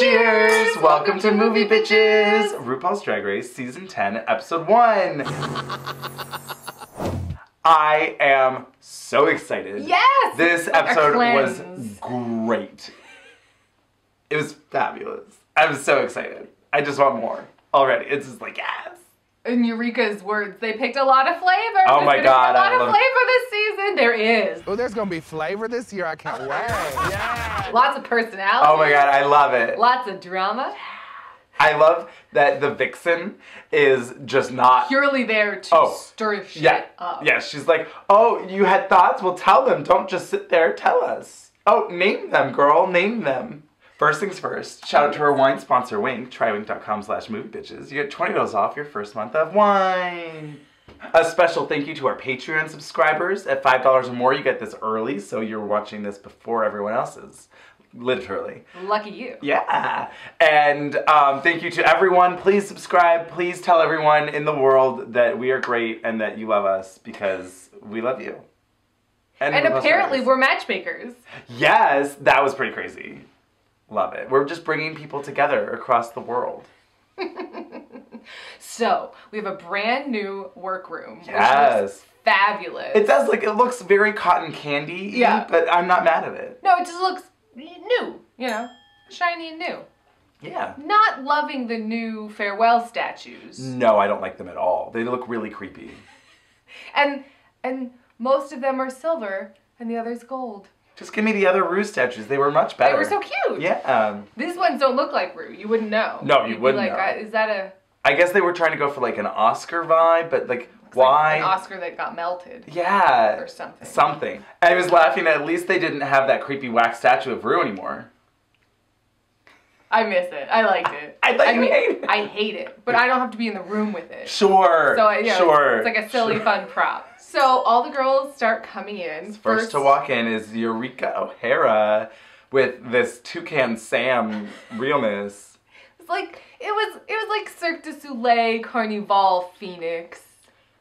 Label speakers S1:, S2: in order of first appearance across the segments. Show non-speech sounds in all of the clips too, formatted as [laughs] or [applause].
S1: Cheers! Welcome to Movie Bitches! RuPaul's Drag Race Season 10, Episode 1. I am so excited.
S2: Yes!
S1: This episode was great. It was fabulous. I'm so excited. I just want more already. It's just like, yes!
S2: In Eureka's words, they picked a lot of flavor.
S1: Oh my God,
S2: A lot
S1: I
S2: of
S1: love-
S2: flavor this season. There is.
S3: Oh, there's gonna be flavor this year. I can't wait. [laughs] Yeah.
S2: Lots of personality.
S1: Oh my god, I love it.
S2: Lots of drama.
S1: I love that the vixen is just not
S2: Purely there to
S1: Oh,
S2: stir shit
S1: Yeah.
S2: up.
S1: Yeah, she's like, oh, you had thoughts? Well, tell them. Don't just sit there. Tell us. Oh, name them, girl. Name them. First things first, shout out to our wine sponsor, Winc, trywinc.com slash movie bitches. You get $20 off your first month of wine. A special thank you to our Patreon subscribers. At $5 or more, you get this early, so you're watching this before everyone else's. Literally.
S2: Lucky you.
S1: Yeah. And um, thank you to everyone. Please subscribe. Please tell everyone in the world that we are great and that you love us because we love you.
S2: And
S1: love
S2: apparently we're matchmakers.
S1: Yes, that was pretty crazy. Love it. We're just bringing people together across the world. [laughs]
S2: So we have a brand new workroom. which
S1: Yes.
S2: fabulous.
S1: It does like it looks very cotton candy.
S2: Yeah.
S1: But I'm not mad at it.
S2: no, it just looks new. You know, shiny and new.
S1: Yeah.
S2: Not loving the new farewell statues.
S1: No, I don't like them at all. They look really creepy. [laughs]
S2: And and most of them are silver and the others gold.
S1: Just give me the other Rue statues. They were much better.
S2: They were so cute.
S1: Yeah. um,
S2: These ones don't look like Rue. You wouldn't know.
S1: No, you
S2: You'd
S1: wouldn't.
S2: like,
S1: know.
S2: uh, is that a
S1: I guess they were trying to go for like an Oscar vibe, but like
S2: looks like
S1: why?
S2: an Oscar that got melted
S1: yeah.
S2: or something?
S1: Something. I was laughing. At least they didn't have that creepy wax statue of Rue anymore.
S2: I miss it. I liked it.
S1: I thought you
S2: mean,
S1: hate it.
S2: I hate it, but I don't have to be in the room with it.
S1: Sure.
S2: So I- yeah,
S1: sure.
S2: it's like a silly
S1: sure.
S2: fun prop. So all the girls start coming in.
S1: First to walk in is Eureka O'Hara with this toucan Sam realness.
S2: It's like it was. It was like Cirque du Soleil, Carnival, Phoenix.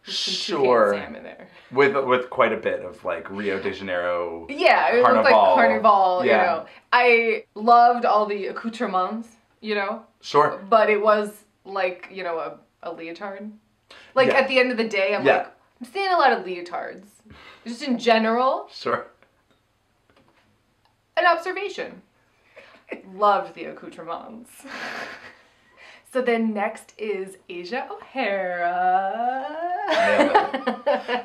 S2: With some toucan
S1: Sure.
S2: Sam in there.
S1: With with quite a bit of like Rio de Janeiro.
S2: Yeah, it looked like
S1: Carnival.
S2: Carnival. You
S1: Yeah.
S2: know, I loved all the accoutrements. You know,
S1: Sure.
S2: but it was like you know a, a leotard. Like
S1: Yeah.
S2: at the end of the day, I'm
S1: Yeah.
S2: like I'm seeing a lot of leotards. Just in general,
S1: Sure.
S2: an observation. Loved the accoutrements. so then next is Asia O'Hara.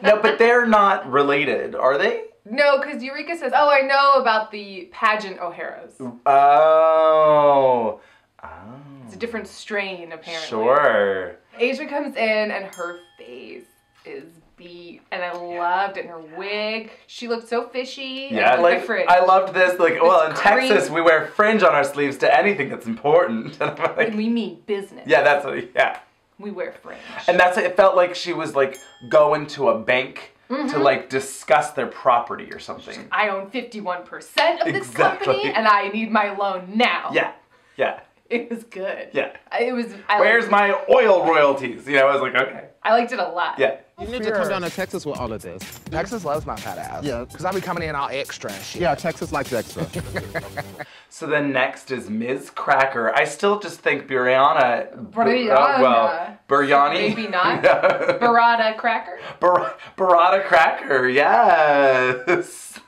S1: No, but they're not related, are they?
S2: no, because Eureka says, "Oh, I know about the pageant O'Haras.
S1: Oh. Oh.
S2: It's a different strain, apparently."
S1: Sure.
S2: Asia comes in and her face is beat, and I loved it. And her wig, she looked so fishy.
S1: Yeah,
S2: and
S1: like
S2: different.
S1: I loved this. Like, well, in
S2: cream.
S1: Texas, we wear fringe on our sleeves to anything that's important. [laughs] And I'm like,
S2: we mean business.
S1: yeah, that's what, yeah.
S2: we wear fringe.
S1: And that's it. Felt like she was like going to a bank
S2: Mm-hmm.
S1: to like discuss their property or something.
S2: I own 51% of this
S1: Exactly.
S2: company and I need my loan now.
S1: Yeah, yeah,
S2: It was good.
S1: yeah.
S2: It was, I
S1: Where's my oil royalties? You know, I was like, okay,
S2: I liked it a lot.
S1: yeah.
S4: You need to come down to Texas with all of this.
S3: Texas loves my fat ass.
S4: Yeah.
S3: Because I be coming in all extra shit.
S4: Yeah, Texas likes extra. [laughs]
S1: So then next is Miz Cracker. I still just think Brianna.
S2: Brianna.
S1: uh, well, Biryani.
S2: Maybe not. [laughs] Barada cracker.
S1: Bar- Barada Cracker, yes.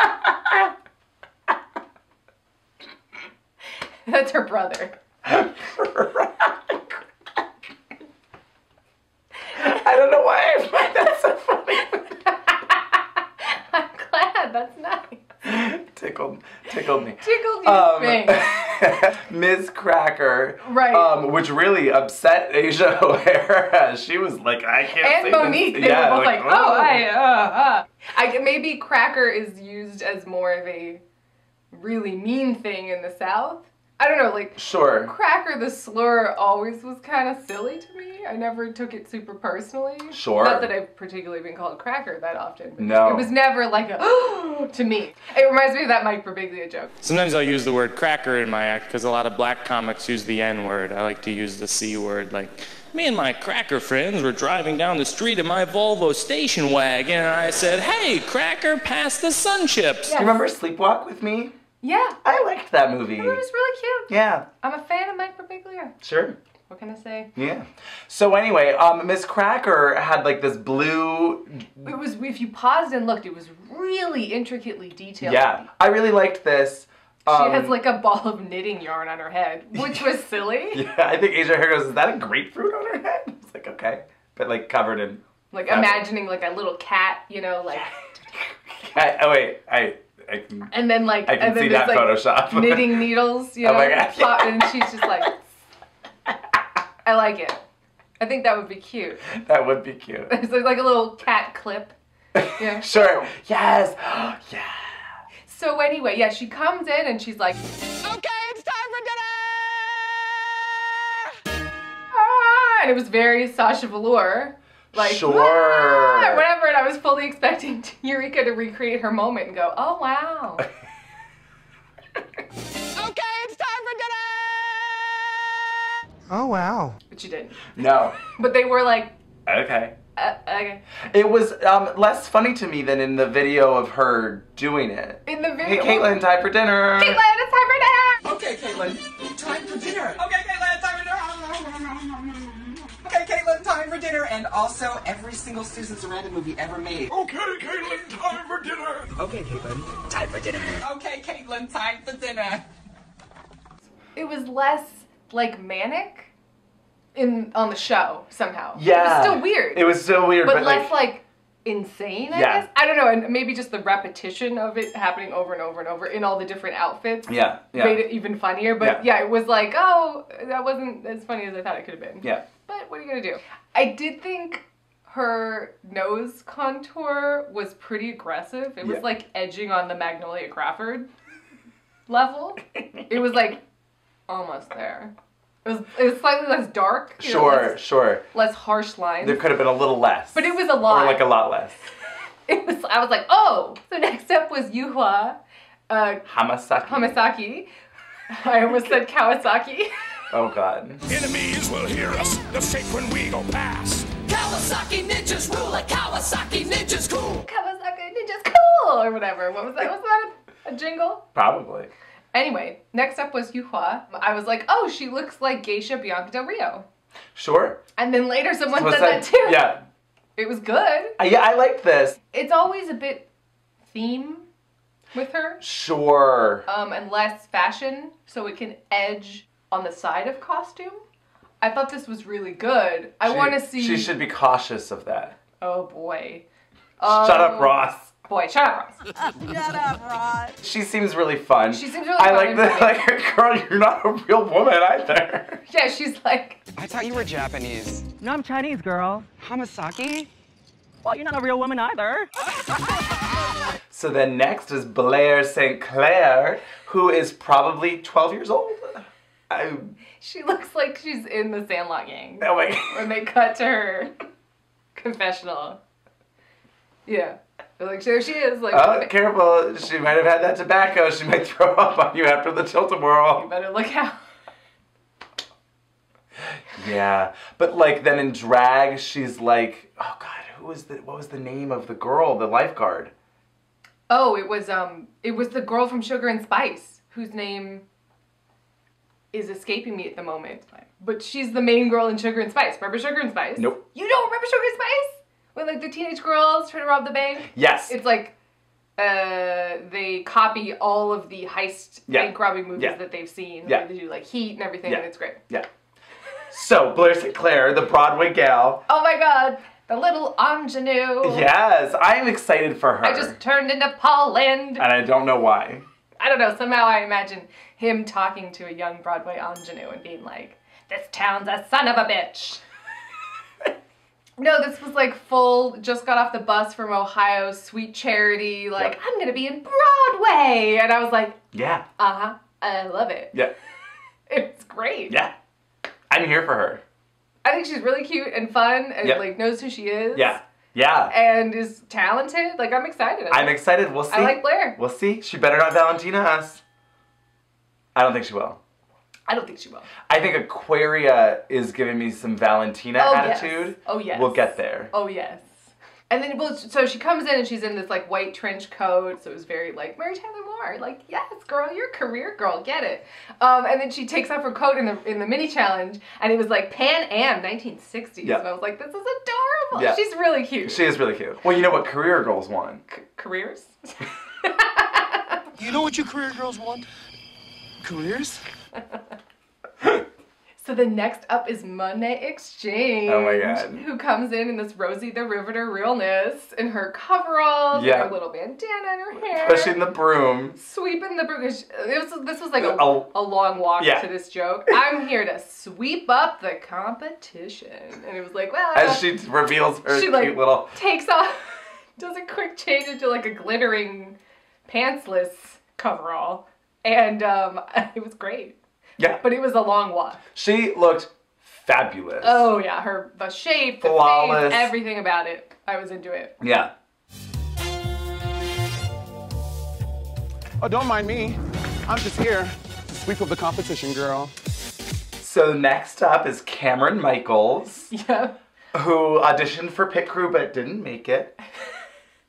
S1: [laughs]
S2: That's her brother.
S1: I don't know why I find that so funny.
S2: I'm glad. That's nice.
S1: tickled, tickled me.
S2: Tickled your
S1: Um. Ms. [laughs] Cracker,
S2: Right.
S1: Um, which really upset Asia O'Hara. [laughs] She was like, I can't. say
S2: And
S1: this.
S2: Monique, they
S1: yeah,
S2: were both like,
S1: "Oh."
S2: "Oh, I, uh, uh." I maybe cracker is used as more of a really mean thing in the South. I don't know, like
S1: Sure.
S2: cracker, the slur always was kind of silly to me. I never took it super personally.
S1: Sure.
S2: Not that I've particularly been called cracker that often. but
S1: No.
S2: It was never like a [gasps] to me. It reminds me of that Mike Birbiglia joke.
S5: Sometimes I'll use the word cracker in my act because a lot of black comics use the N word. I like to use the C word. Like, me and my cracker friends were driving down the street in my Volvo station wagon, and I said, Hey, cracker, pass the sun chips.
S1: Do you remember Sleepwalk with Me?
S2: Yeah,
S1: I liked that movie.
S2: it was really cute.
S1: Yeah,
S2: I'm a fan of Mike Birbiglia.
S1: sure.
S2: What can I say?
S1: Yeah. So anyway, um, Miss Cracker had like this blue.
S2: It was if you paused and looked, it was really intricately detailed.
S1: Yeah, I really liked this.
S2: She
S1: Um,
S2: has like a ball of knitting yarn on her head, [laughs] which was silly.
S1: Yeah, I think Asia Hair goes, is that a grapefruit on her head? [laughs] It's like, okay. But like covered in.
S2: Like
S1: That's-
S2: imagining like a little cat, you know, like [laughs]
S1: I, oh, wait. I, I can,
S2: and then like
S1: I can
S2: and then
S1: see that
S2: like,
S1: Photoshop. [laughs]
S2: knitting needles, you know,
S1: Oh my
S2: plot- and she's just like [laughs] I like it. I think that would be cute.
S1: that would be cute. [laughs]
S2: It's like a little cat clip. Yeah.
S1: Sure. Yes. [gasps] yeah.
S2: So anyway, yeah, she comes in and she's like,
S3: Okay, it's time for dinner!
S2: ah, and it was very Sasha Velour. Like,
S1: Sure.
S2: "Ah," whatever, I was fully expecting [laughs] Eureka to recreate her moment and go, oh wow. [laughs]
S3: Okay, it's time for dinner! Oh, wow.
S2: But she didn't.
S1: No. [laughs]
S2: But they were like,
S1: Okay.
S2: uh, okay.
S1: It was um, less funny to me than in the video of her doing it.
S2: In the video?
S1: Hey,
S2: video.
S1: Caitlin, time for dinner.
S2: Caitlin, it's time for dinner!
S6: Okay, Caitlin, time for dinner. Okay, Caitlin, time for dinner. Okay, Caitlin, time for dinner. And also, every single Susan Sarandon movie ever made. Okay, Caitlin, time for dinner. Okay, Caitlin, time for dinner. Okay, Caitlin, time for dinner.
S2: It was less like manic in on the show somehow.
S1: Yeah.
S2: It was still weird.
S1: It was so weird,
S2: but,
S1: but,
S2: less
S1: like,
S2: like, insane, I
S1: Yeah.
S2: guess. I don't know, and maybe just the repetition of it happening over and over and over in all the different outfits.
S1: yeah, yeah,
S2: Made it even funnier, but
S1: Yeah.
S2: yeah. it was like, oh, that wasn't as funny as I thought it could have been.
S1: yeah.
S2: But what are you gonna do? I did think her nose contour was pretty aggressive. It was
S1: Yeah.
S2: like edging on the Magnolia Crawford [laughs] level. it was like almost there. It was it was slightly less dark. you know,
S1: Sure,
S2: less,
S1: sure.
S2: less harsh lines.
S1: There could have been a little less.
S2: But it was a lot.
S1: Or like a lot less. [laughs]
S2: It was. I was like, oh. So next up was Yuhua uh,
S1: Hamasaki.
S2: Hamasaki. I almost said Kawasaki. [laughs]
S1: Oh god.
S7: Enemies will hear us the shake when we go past.
S8: Kawasaki ninjas rule like Kawasaki ninjas cool.
S2: Kawasaki Ninja's cool or whatever. What was that? Was that a, a jingle?
S1: Probably.
S2: Anyway, next up was Yuhua. I was like, oh, she looks like Geisha Bianca Del Rio.
S1: Sure.
S2: And then later someone
S1: Was
S2: said that, too.
S1: Yeah.
S2: It was good.
S1: I, yeah, I liked this.
S2: It's always a bit theme with her,
S1: Sure.
S2: um, and less fashion, so it can edge on the side of costume. I thought this was really good. I
S1: She-
S2: want to see.
S1: She should be cautious of that.
S2: Oh boy.
S1: Shut up,
S2: Oh,
S1: Ross.
S2: Boy, shut up, Ross. Shut up, Rod.
S1: She seems really fun.
S2: She seems really
S1: I
S2: fun
S1: like
S2: and
S1: the
S2: funny.
S1: like [laughs] girl, you're not a real woman either. [laughs]
S2: Yeah, she's like,
S6: I thought you were Japanese.
S9: No, I'm Chinese, girl.
S6: Hamasaki?
S9: Well, you're not a real woman either. [laughs]
S1: So then next is Blair St. Clair, who is probably 12 years old. I,
S2: she looks like she's in the Sandlot gang.
S1: oh my [laughs]
S2: when they cut to her confessional. Yeah. They're like, there she is. Like,
S1: Oh, careful. She might have had that tobacco. She might throw [laughs] up on you after the tilt-a-whirl.
S2: better look out.
S1: Yeah. But like then in drag, she's like, oh god, who was the what was the name of the girl, the lifeguard?
S2: Oh, it was um, it was the girl from Sugar and Spice whose name is escaping me at the moment. But she's the main girl in Sugar and Spice. Remember Sugar and Spice?
S1: Nope.
S2: You don't remember Sugar and Spice? When like the teenage girls try to rob the bank.
S1: Yes.
S2: It's like uh, they copy all of the heist
S1: Yeah.
S2: bank robbing movies
S1: Yeah.
S2: that they've seen.
S1: Yeah.
S2: They do like Heat and everything,
S1: Yeah.
S2: and it's great.
S1: yeah. So Blair St. Clair, the Broadway gal.
S2: Oh my god, the little ingenue.
S1: Yes, I'm excited for her.
S2: I just turned into Paul Lynde.
S1: and I don't know why.
S2: I don't know, somehow I imagine him talking to a young Broadway ingenue and being like, this town's a son of a bitch. [laughs] no, this was like full, just got off the bus from Ohio, sweet charity, like,
S1: Yep.
S2: I'm gonna be in Broadway. And I was like,
S1: Yeah.
S2: uh huh, I love it.
S1: Yeah. [laughs]
S2: It's great.
S1: Yeah. I'm here for her.
S2: I think she's really cute and fun and
S1: Yep.
S2: like knows who she is.
S1: Yeah. Yeah.
S2: And is talented. Like, I'm excited.
S1: I'm excited. We'll see.
S2: I like Blair.
S1: We'll see. She better not Valentina us. I don't think she will.
S2: I don't think she will.
S1: I think Aquaria is giving me some Valentina
S2: Oh, yes.
S1: attitude.
S2: Oh, yes.
S1: We'll get there.
S2: Oh yes. And then, well, so she comes in and she's in this like white trench coat, so it was very like Mary Tyler Moore. Like, yes, girl, you're a career girl. Get it. Um, and then she takes off her coat in the in the mini challenge, and it was like Pan Am 1960s.
S1: Yeah.
S2: And I was like, this is adorable.
S1: Yeah.
S2: She's really cute.
S1: She is really cute. Well, you know what career girls want?
S2: C- careers. [laughs] [laughs]
S6: You know what you career girls want? Careers? [laughs]
S2: So the next up is Monet X Change.
S1: Oh my God.
S2: Who comes in in this Rosie the Riveter realness in her coveralls,
S1: Yeah.
S2: and her little bandana in her hair.
S1: Pushing the broom.
S2: sweeping the broom. It was, this was like a,
S1: A-
S2: a long walk
S1: Yeah.
S2: to this joke. I'm here to sweep up the competition. And it was like, well,
S1: As she reveals her
S2: She,
S1: cute
S2: like-
S1: little.
S2: takes off, [laughs] does a quick change into like a glittering pantsless coverall. And um, [laughs] it was great.
S1: Yeah.
S2: But it was a long walk.
S1: She looked fabulous.
S2: Oh yeah, her the shape, the
S1: Flawless.
S2: face, everything about it. I was into it.
S1: Yeah.
S3: Oh, don't mind me. I'm just here to sweep up the competition, girl.
S1: So next up is Kameron Michaels, [laughs]
S2: Yeah.
S1: who auditioned for Pit Crew but didn't make it. [laughs]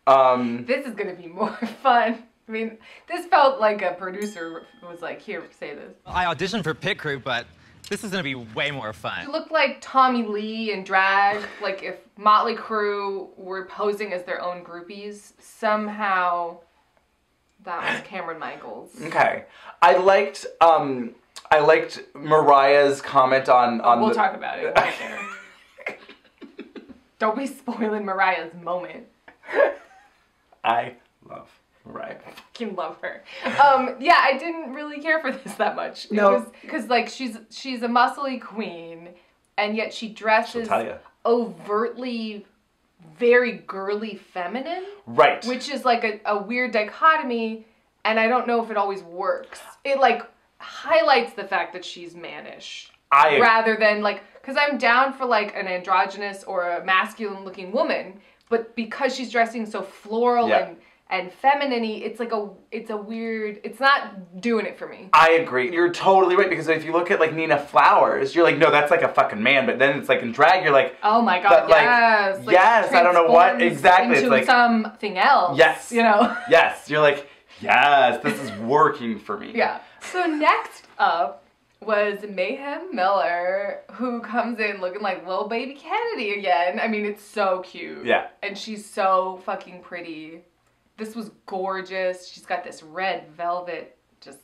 S1: Um,
S2: This is gonna be more fun. I mean, this felt like a producer was like, "Here, say this."
S10: I auditioned for Pit Crew, but this is gonna be way more
S2: It
S10: fun.
S2: looked like Tommy Lee in drag. Like if Motley Crue were posing as their own groupies, somehow that was Kameron Michaels.
S1: okay. I liked um I liked Mariah's comment on on
S2: We'll
S1: the,
S2: talk about it. [laughs] Don't be spoiling Mariah's moment.
S1: I love Mariah.
S2: Fucking love her. Um, yeah, I didn't really care for this that much.
S1: No.
S2: because like she's she's a muscly queen, and yet she dresses overtly very girly feminine,
S1: Right.
S2: which is like a, a weird dichotomy, and I don't know if it always works. It like highlights the fact that she's mannish
S1: I
S2: rather than like because I'm down for like an androgynous or a masculine looking woman, but because she's dressing so floral
S1: Yeah.
S2: and and femininity. It's like a it's a weird it's not doing it for me.
S1: I agree. You're totally right because if you look at like Nina Flowers, you're like, no, that's like a fucking man. But then it's like in drag, you're like,
S2: Oh my god,
S1: But, like,
S2: yes.
S1: yes, I don't know what- exactly, it's
S2: Into
S1: like-
S2: something else.
S1: Yes.
S2: You know? [laughs]
S1: yes. You're like, yes, this is [laughs] working for me.
S2: Yeah. So next up was Mayhem Miller, who comes in looking like little baby Kennedy again. I mean, it's so cute.
S1: Yeah.
S2: And she's so fucking pretty. This was gorgeous. She's got this red velvet, just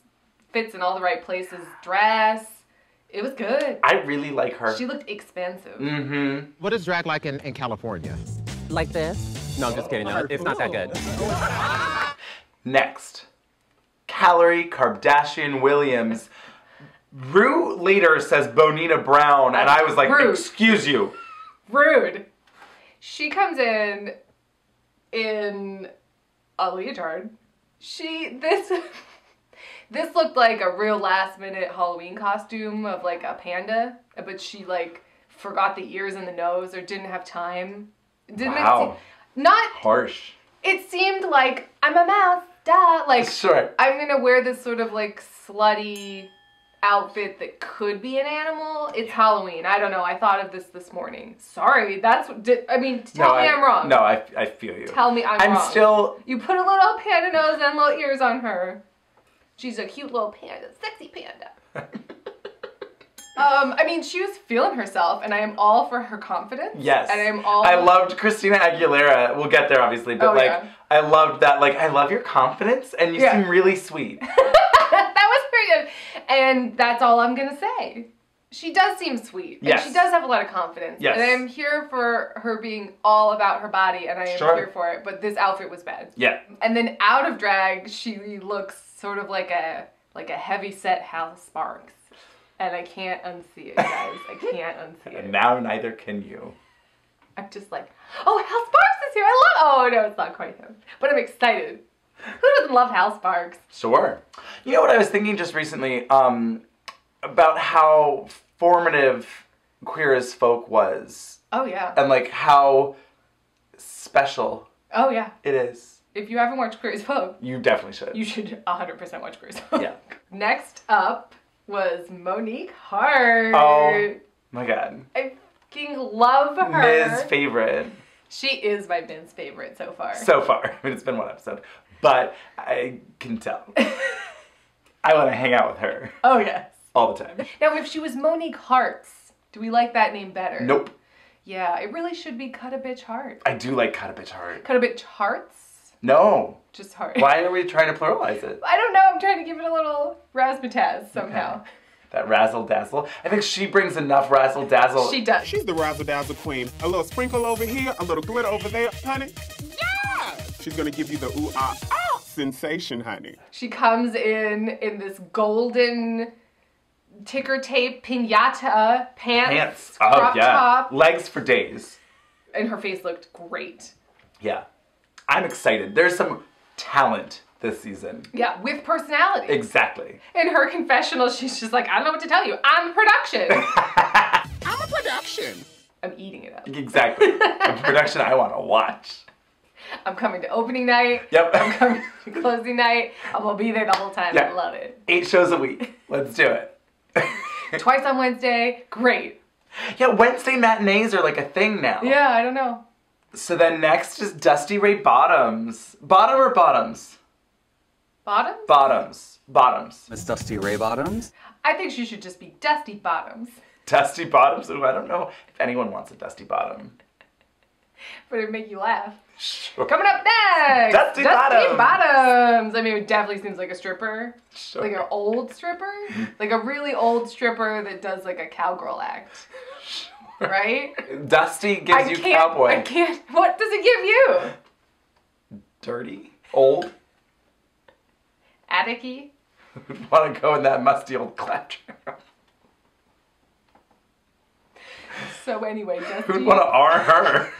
S2: fits in all the right places dress. It was good.
S1: I really like her.
S2: She looked expensive.
S1: mm-hmm.
S4: What is drag like in, in California?
S11: Like this? No, I'm just kidding. No, it's not that good. [laughs]
S1: Next, Kalorie Karbdashian Williams. Rue later says Bonita Brown, and I was like,
S2: Rude.
S1: excuse you.
S2: Rude. She comes in in a leotard. She this [laughs] this looked like a real last minute Halloween costume of like a panda, but she like forgot the ears and the nose or didn't have time. Didn't
S1: Wow.
S2: seem, not
S1: Harsh.
S2: it seemed like I'm a mouse, duh. Like
S1: Sure.
S2: I'm gonna wear this sort of like slutty outfit that could be an animal. It's Halloween. I don't know. I thought of this this morning. Sorry. That's. Did, I mean, tell me
S1: I,
S2: I'm wrong.
S1: No, I, I feel you.
S2: Tell me I'm, wrong.
S1: I'm
S2: wrong.
S1: still.
S2: You put a little panda nose and little ears on her. She's a cute little panda, sexy panda. [laughs] um, I mean, she was feeling herself, and I am all for her confidence.
S1: Yes.
S2: And I'm all.
S1: I loved Christina Aguilera. We'll get there, obviously, but
S2: Oh,
S1: like,
S2: yeah.
S1: I loved that. Like, I love your confidence, and you
S2: Yeah.
S1: seem really sweet. [laughs]
S2: that was pretty good. And that's all I'm gonna say. She does seem sweet.
S1: Yes.
S2: And she does have a lot of confidence.
S1: Yes.
S2: And I'm here for her being all about her body, and I am
S1: Sure.
S2: here for it. But this outfit was bad.
S1: yeah.
S2: And then out of drag, she looks sort of like a like a heavy set Hal Sparks. And I can't unsee it, guys. I [laughs] can't unsee it.
S1: And now neither can you.
S2: I'm just like, oh, Hal Sparks is here. I love. Oh no, it's not quite him, but I'm excited. [laughs] Who doesn't love house Sparks?
S1: Sure. You know what I was thinking just recently um, about how formative Queer as Folk was,
S2: Oh yeah.
S1: and like how special
S2: Oh yeah.
S1: it is.
S2: If you haven't watched Queer as Folk,
S1: You definitely should.
S2: you should 100% watch Queer as Folk.
S1: Yeah. [laughs]
S2: Next up was Monique Heart.
S1: Oh my god.
S2: I fucking love her.
S1: Ms. favorite
S2: She is my Min's favorite so far.
S1: so far. I [laughs] mean, it's been one episode, but I can tell. I want to hang out with her [laughs]
S2: Oh yes.
S1: all the time.
S2: Now, if she was Monique Hearts, do we like that name better?
S1: Nope.
S2: Yeah, it really should be Cut a Bitch Heart.
S1: I do like cut a bitch hard.
S2: Cut a Bitch Hearts?
S1: No.
S2: Just heart.
S1: Why are we trying to pluralize it?
S2: I don't know. I'm trying to give it a little razzmatazz somehow.
S1: That razzle dazzle. I think she brings enough razzle dazzle.
S2: She does.
S3: She's the razzle dazzle queen. A little sprinkle over here, a little glitter over there, honey. Yeah! She's gonna give you the ooh ah ah sensation, honey.
S2: She comes in in this golden ticker tape pinata pants,
S1: Pants. Oh
S2: crop
S1: yeah.
S2: top,
S1: Legs for days.
S2: and her face looked great.
S1: Yeah. I'm excited. There's some talent this season.
S2: Yeah, with personality.
S1: Exactly.
S2: In her confessional, she's just like, I don't know what to tell you. I'm production. [laughs]
S3: I'm a production.
S2: I'm eating it up.
S1: Exactly. a production I want to watch.
S2: I'm coming to opening night.
S1: Yep. [laughs]
S2: I'm coming to closing night. I'm gonna be there the whole time.
S1: Yeah.
S2: I love it.
S1: Eight shows a week. Let's do it. [laughs]
S2: Twice on Wednesday. Great.
S1: Yeah, Wednesday matinees are like a thing now.
S2: Yeah, I don't know.
S1: So then next is Dusty Ray Bottoms. Bottom or bottoms?
S2: Bottom?
S1: Bottoms. Bottoms.
S12: Miss Dusty Ray Bottoms.
S2: I think she should just be Dusty Bottoms.
S1: Dusty Bottoms. Ooh, I don't know if anyone wants a Dusty Bottom. [laughs]
S2: But it'd make you laugh.
S1: Sure.
S2: Coming up next!
S1: Dusty Bottoms.
S2: Bottoms! I mean, it definitely seems like a stripper.
S1: Sure.
S2: Like an old stripper. [laughs] like a really old stripper that does like a cowgirl act. [laughs] Right?
S1: Dusty gives
S2: I
S1: you cowboy.
S2: I can't. What does it give you?
S1: Dirty. Old.
S2: Attic-y? [laughs]
S1: want to go in that musty old claptrap.
S2: So anyway, Dusty.
S1: Who'd want to R her?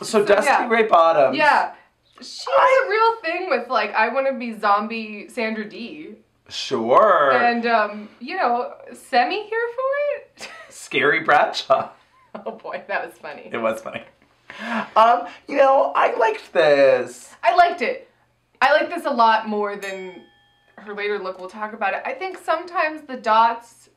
S2: I
S1: So Dusty
S2: yeah.
S1: Ray Bottoms.
S2: Yeah. She has a real thing with like, I want to be zombie Sandra Dee
S1: Sure.
S2: And, um, you know, Semi here for it? [laughs]
S1: Scary Bradshaw.
S2: oh boy, that was funny.
S1: It was funny. Um, you know, I liked this.
S2: I liked it. I like this a lot more than her later look. We'll talk about it. I think sometimes the dots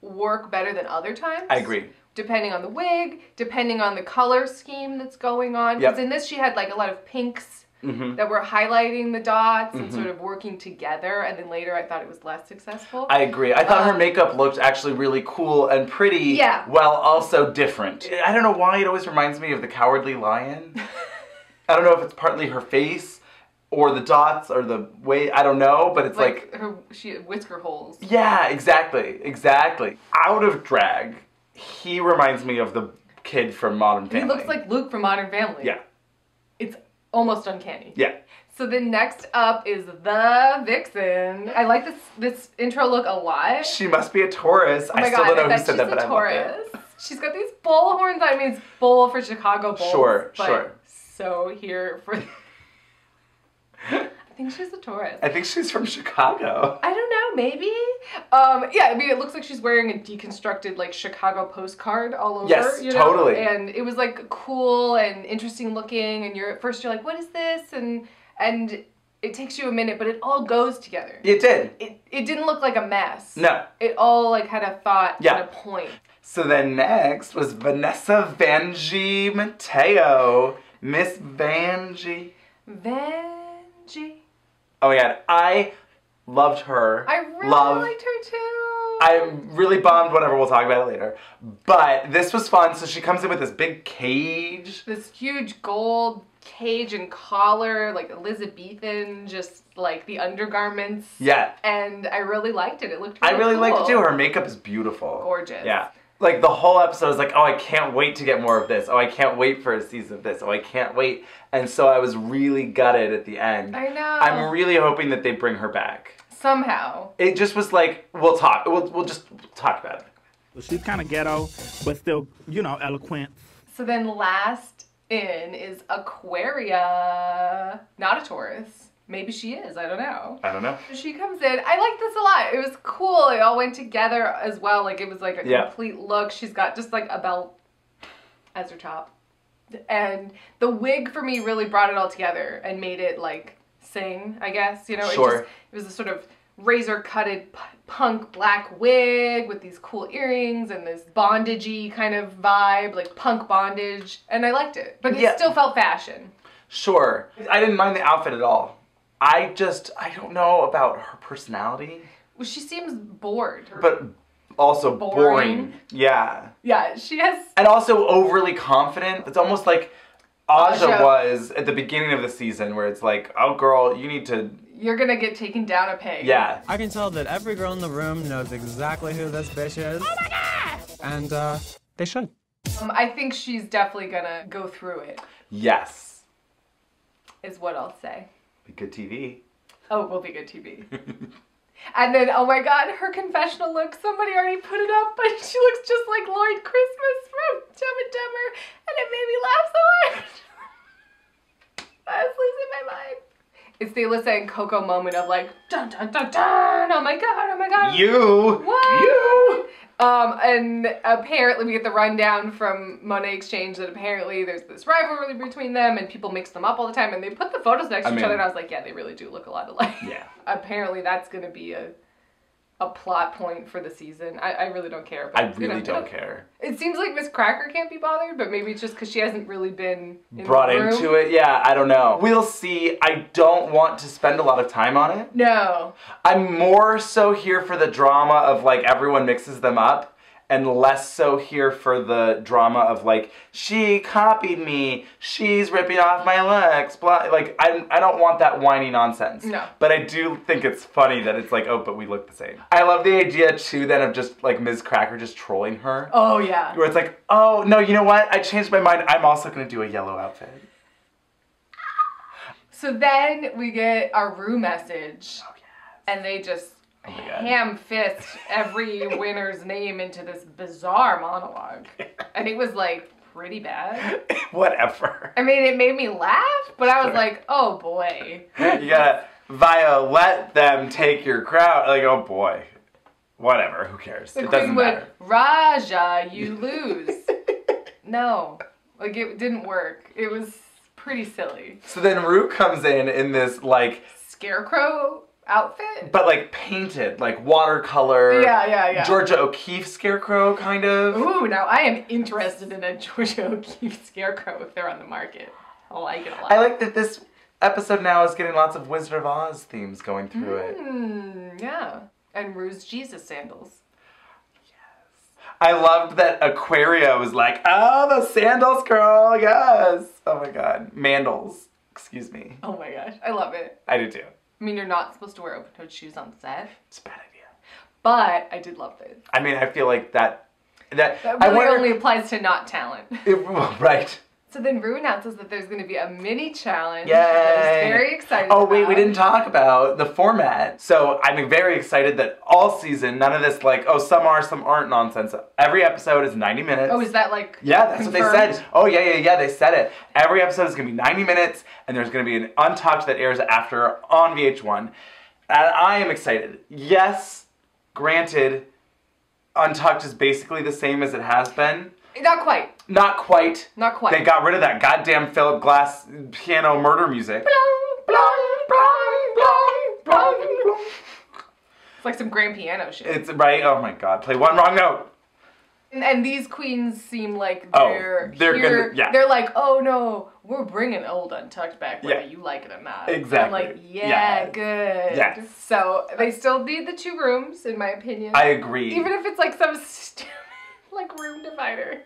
S2: work better than other times.
S1: I agree.
S2: Depending on the wig, depending on the color scheme that's going on.
S1: Yep.
S2: Because in this, she had like a lot of pinks
S1: Mhm.
S2: that were highlighting the dots and
S1: Mhm.
S2: sort of working together. And then later, I thought it was less successful.
S1: I agree. I thought her
S2: Um,
S1: makeup looked actually really cool and pretty,
S2: Yeah.
S1: while also different. I don't know why it always reminds me of the Cowardly Lion. [laughs] I don't know if it's partly her face or the dots or the way. I don't know, but it's like,
S2: her she whisker holes.
S1: yeah, exactly, exactly. Out of drag, he reminds me of the kid from Modern Family.
S2: He looks like Luke from Modern Family.
S1: yeah,
S2: It's almost uncanny.
S1: yeah.
S2: So then next up is the Vixen. I like this this intro look a lot.
S1: She must be a Taurus.
S2: Oh
S1: I still
S2: god,
S1: don't know who said
S2: she's
S1: that, but I love
S2: Taurus.
S1: it.
S2: She's got these bull horns. I mean, it's bull for Chicago Bulls.
S1: Sure, sure.
S2: So here for. [laughs] [laughs] I think she's a Taurus.
S1: I think she's from Chicago.
S2: I don't know, maybe. Um, yeah, I mean, it looks like she's wearing a deconstructed like Chicago postcard all over.
S1: Yes,
S2: you know?
S1: totally.
S2: And it was like cool and interesting looking, and you're at first you're like, what is this? And and it takes you a minute, but it all goes together.
S1: It did.
S2: It it didn't look like a mess.
S1: No.
S2: It all like had a thought
S1: Yeah.
S2: and a point.
S1: So then next was Vanessa Vanjie Mateo. Miss Vanjie.
S2: Vanjie.
S1: Oh my god, I loved her.
S2: I really
S1: Love.
S2: liked her too.
S1: I'm really bummed, whatever, we'll talk about it later. But this was fun. So she comes in with this big cage.
S2: this huge gold cage and collar, like Elizabethan, just like the undergarments.
S1: Yeah.
S2: And I really liked it. It looked
S1: I
S2: really
S1: really liked it too. Her makeup is beautiful.
S2: Gorgeous.
S1: Yeah. Like the whole episode was like, oh, I can't wait to get more of this. Oh, I can't wait for a season of this. Oh, I can't wait. And so I was really gutted at the end.
S2: I know.
S1: I'm really hoping that they bring her back.
S2: Somehow.
S1: It just was like, we'll talk. We'll, we'll just talk about it.
S13: She's kind of ghetto, but still, you know, eloquent.
S2: So then last in is Aquaria. Not a Taurus. Maybe she is. I don't know.
S1: I don't know.
S2: She comes in. I like this a lot. It was cool. It all went together as well. Like it was like a
S1: Yeah.
S2: complete look. She's got just like a belt as her top. And the wig for me really brought it all together and made it like sing, I guess. You know,
S1: Sure.
S2: it just it was a sort of razor cutted punk black wig with these cool earrings and this bondagey kind of vibe, like punk bondage, and I liked it. But it
S1: Yeah.
S2: still felt fashion.
S1: Sure. I didn't mind the outfit at all. I just, I don't know about her personality,
S2: Well, she seems bored.
S1: but also boring.
S2: Boring.
S1: Yeah.
S2: yeah, she has
S1: And also overly confident. It's almost like Aja
S2: Aja.
S1: was at the beginning of the season, where it's like, oh, girl, you need to,
S2: you're gonna get taken down a peg.
S1: yeah.
S12: I can tell that every girl in the room knows exactly who this bitch is. Oh my god! And uh, they should.
S2: Um, I think she's definitely gonna go through it.
S1: Yes.
S2: Is what I'll say.
S1: Be good TV.
S2: Oh, it will be good TV. and then, oh my god, her confessional look. Somebody already put it up, but she looks just like Lloyd Christmas from Dumb and Dumber, and it made me laugh so hard. [laughs] I was losing my mind. It's the Alyssa and Coco moment of like, dun dun dun dun, oh my god, oh my god.
S1: You.
S2: What?
S1: You.
S2: Um, and apparently we get the rundown from Monet X Change that apparently there's this rivalry between them and people mix them up all the time and they put the photos next to
S1: I
S2: each other and I was like, yeah, they really do look a lot alike.
S1: Yeah. [laughs]
S2: apparently that's gonna be a a plot point for the season. I, I really don't care.
S1: I
S2: But, you
S1: really
S2: know,
S1: don't care.
S2: It seems like Miss Cracker can't be bothered, but maybe it's just because she hasn't really been in
S1: Brought into it. Yeah, I don't know. We'll see. I don't want to spend a lot of time on it.
S2: No.
S1: I'm more so here for the drama of like everyone mixes them up and less so here for the drama of like she copied me, she's ripping off my looks, blah like I I don't want that whiny nonsense.
S2: No.
S1: But I do think it's funny that it's like, oh, but we look the same. I love the idea too then of just like Miz Cracker just trolling her.
S2: Oh yeah.
S1: Where it's like, oh no, you know what? I changed my mind. I'm also gonna do a yellow outfit.
S2: So then we get our Rue message, oh, and they just
S1: Oh
S2: ham fist every winner's name into this bizarre monologue. And it was like pretty bad. [laughs]
S1: Whatever.
S2: I mean, it made me laugh, but I was like, oh boy.
S1: you gotta Via let them take your crowd. Like, oh boy. Whatever, who cares?
S2: The
S1: it doesn't
S2: went,
S1: matter.
S2: Raja, you lose. no. Like, it didn't work. It was pretty silly.
S1: So then Rue comes in in this like
S2: Scarecrow outfit?
S1: but like painted, like watercolor.
S2: Yeah, yeah, yeah.
S1: Georgia O'Keeffe scarecrow kind of.
S2: Ooh, now I am interested in a [laughs] Georgia O'Keeffe scarecrow if they're on the market. I like it a lot.
S1: I like that this episode now is getting lots of Wizard of Oz themes going through it.
S2: Mm, yeah. And Rue's Jesus sandals. Yes.
S1: I loved that Aquaria was like, oh, the sandals, girl, yes. Oh my god. Mandals. Excuse me.
S2: Oh my gosh, I love it.
S1: I do too.
S2: I mean, you're not supposed to wear open-toed shoes on set.
S1: It's a bad idea.
S2: But I did love it.
S1: I mean, I feel like that. That,
S2: That
S1: I wonder,
S2: only applies to not talent.
S1: it- [laughs] right.
S2: So then Rue announces that there's going to be a mini challenge.
S1: Yay!
S2: I was very excited
S1: Oh wait, we didn't talk about the format. So I'm very excited that all season, none of this like, oh, some are, some aren't nonsense. Every episode is 90 minutes.
S2: Oh, is that like
S1: Yeah, that's what they said. Oh, yeah, yeah, yeah, they said it. Every episode is going to be 90 minutes, and there's going to be an Untucked that airs after on VH1. And I am excited. Yes, granted, Untucked is basically the same as it has been.
S2: Not quite.
S1: Not quite.
S2: Not quite.
S1: They got rid of that goddamn Philip Glass piano murder music.
S2: It's like some grand piano shit.
S1: It's right. Oh my god, play one wrong note.
S2: And, and these queens seem like
S1: Oh,
S2: they're
S1: they're
S2: here-
S1: gonna- yeah.
S2: They're like, oh no, we're bringing old Untucked back, whether
S1: Yeah.
S2: you like it or not.
S1: Exactly.
S2: I'm like, yeah,
S1: Yeah.
S2: good.
S1: Yes.
S2: So they still need the two rooms, in my opinion.
S1: I agree.
S2: Even if it's like some stupid, [laughs] like room divider,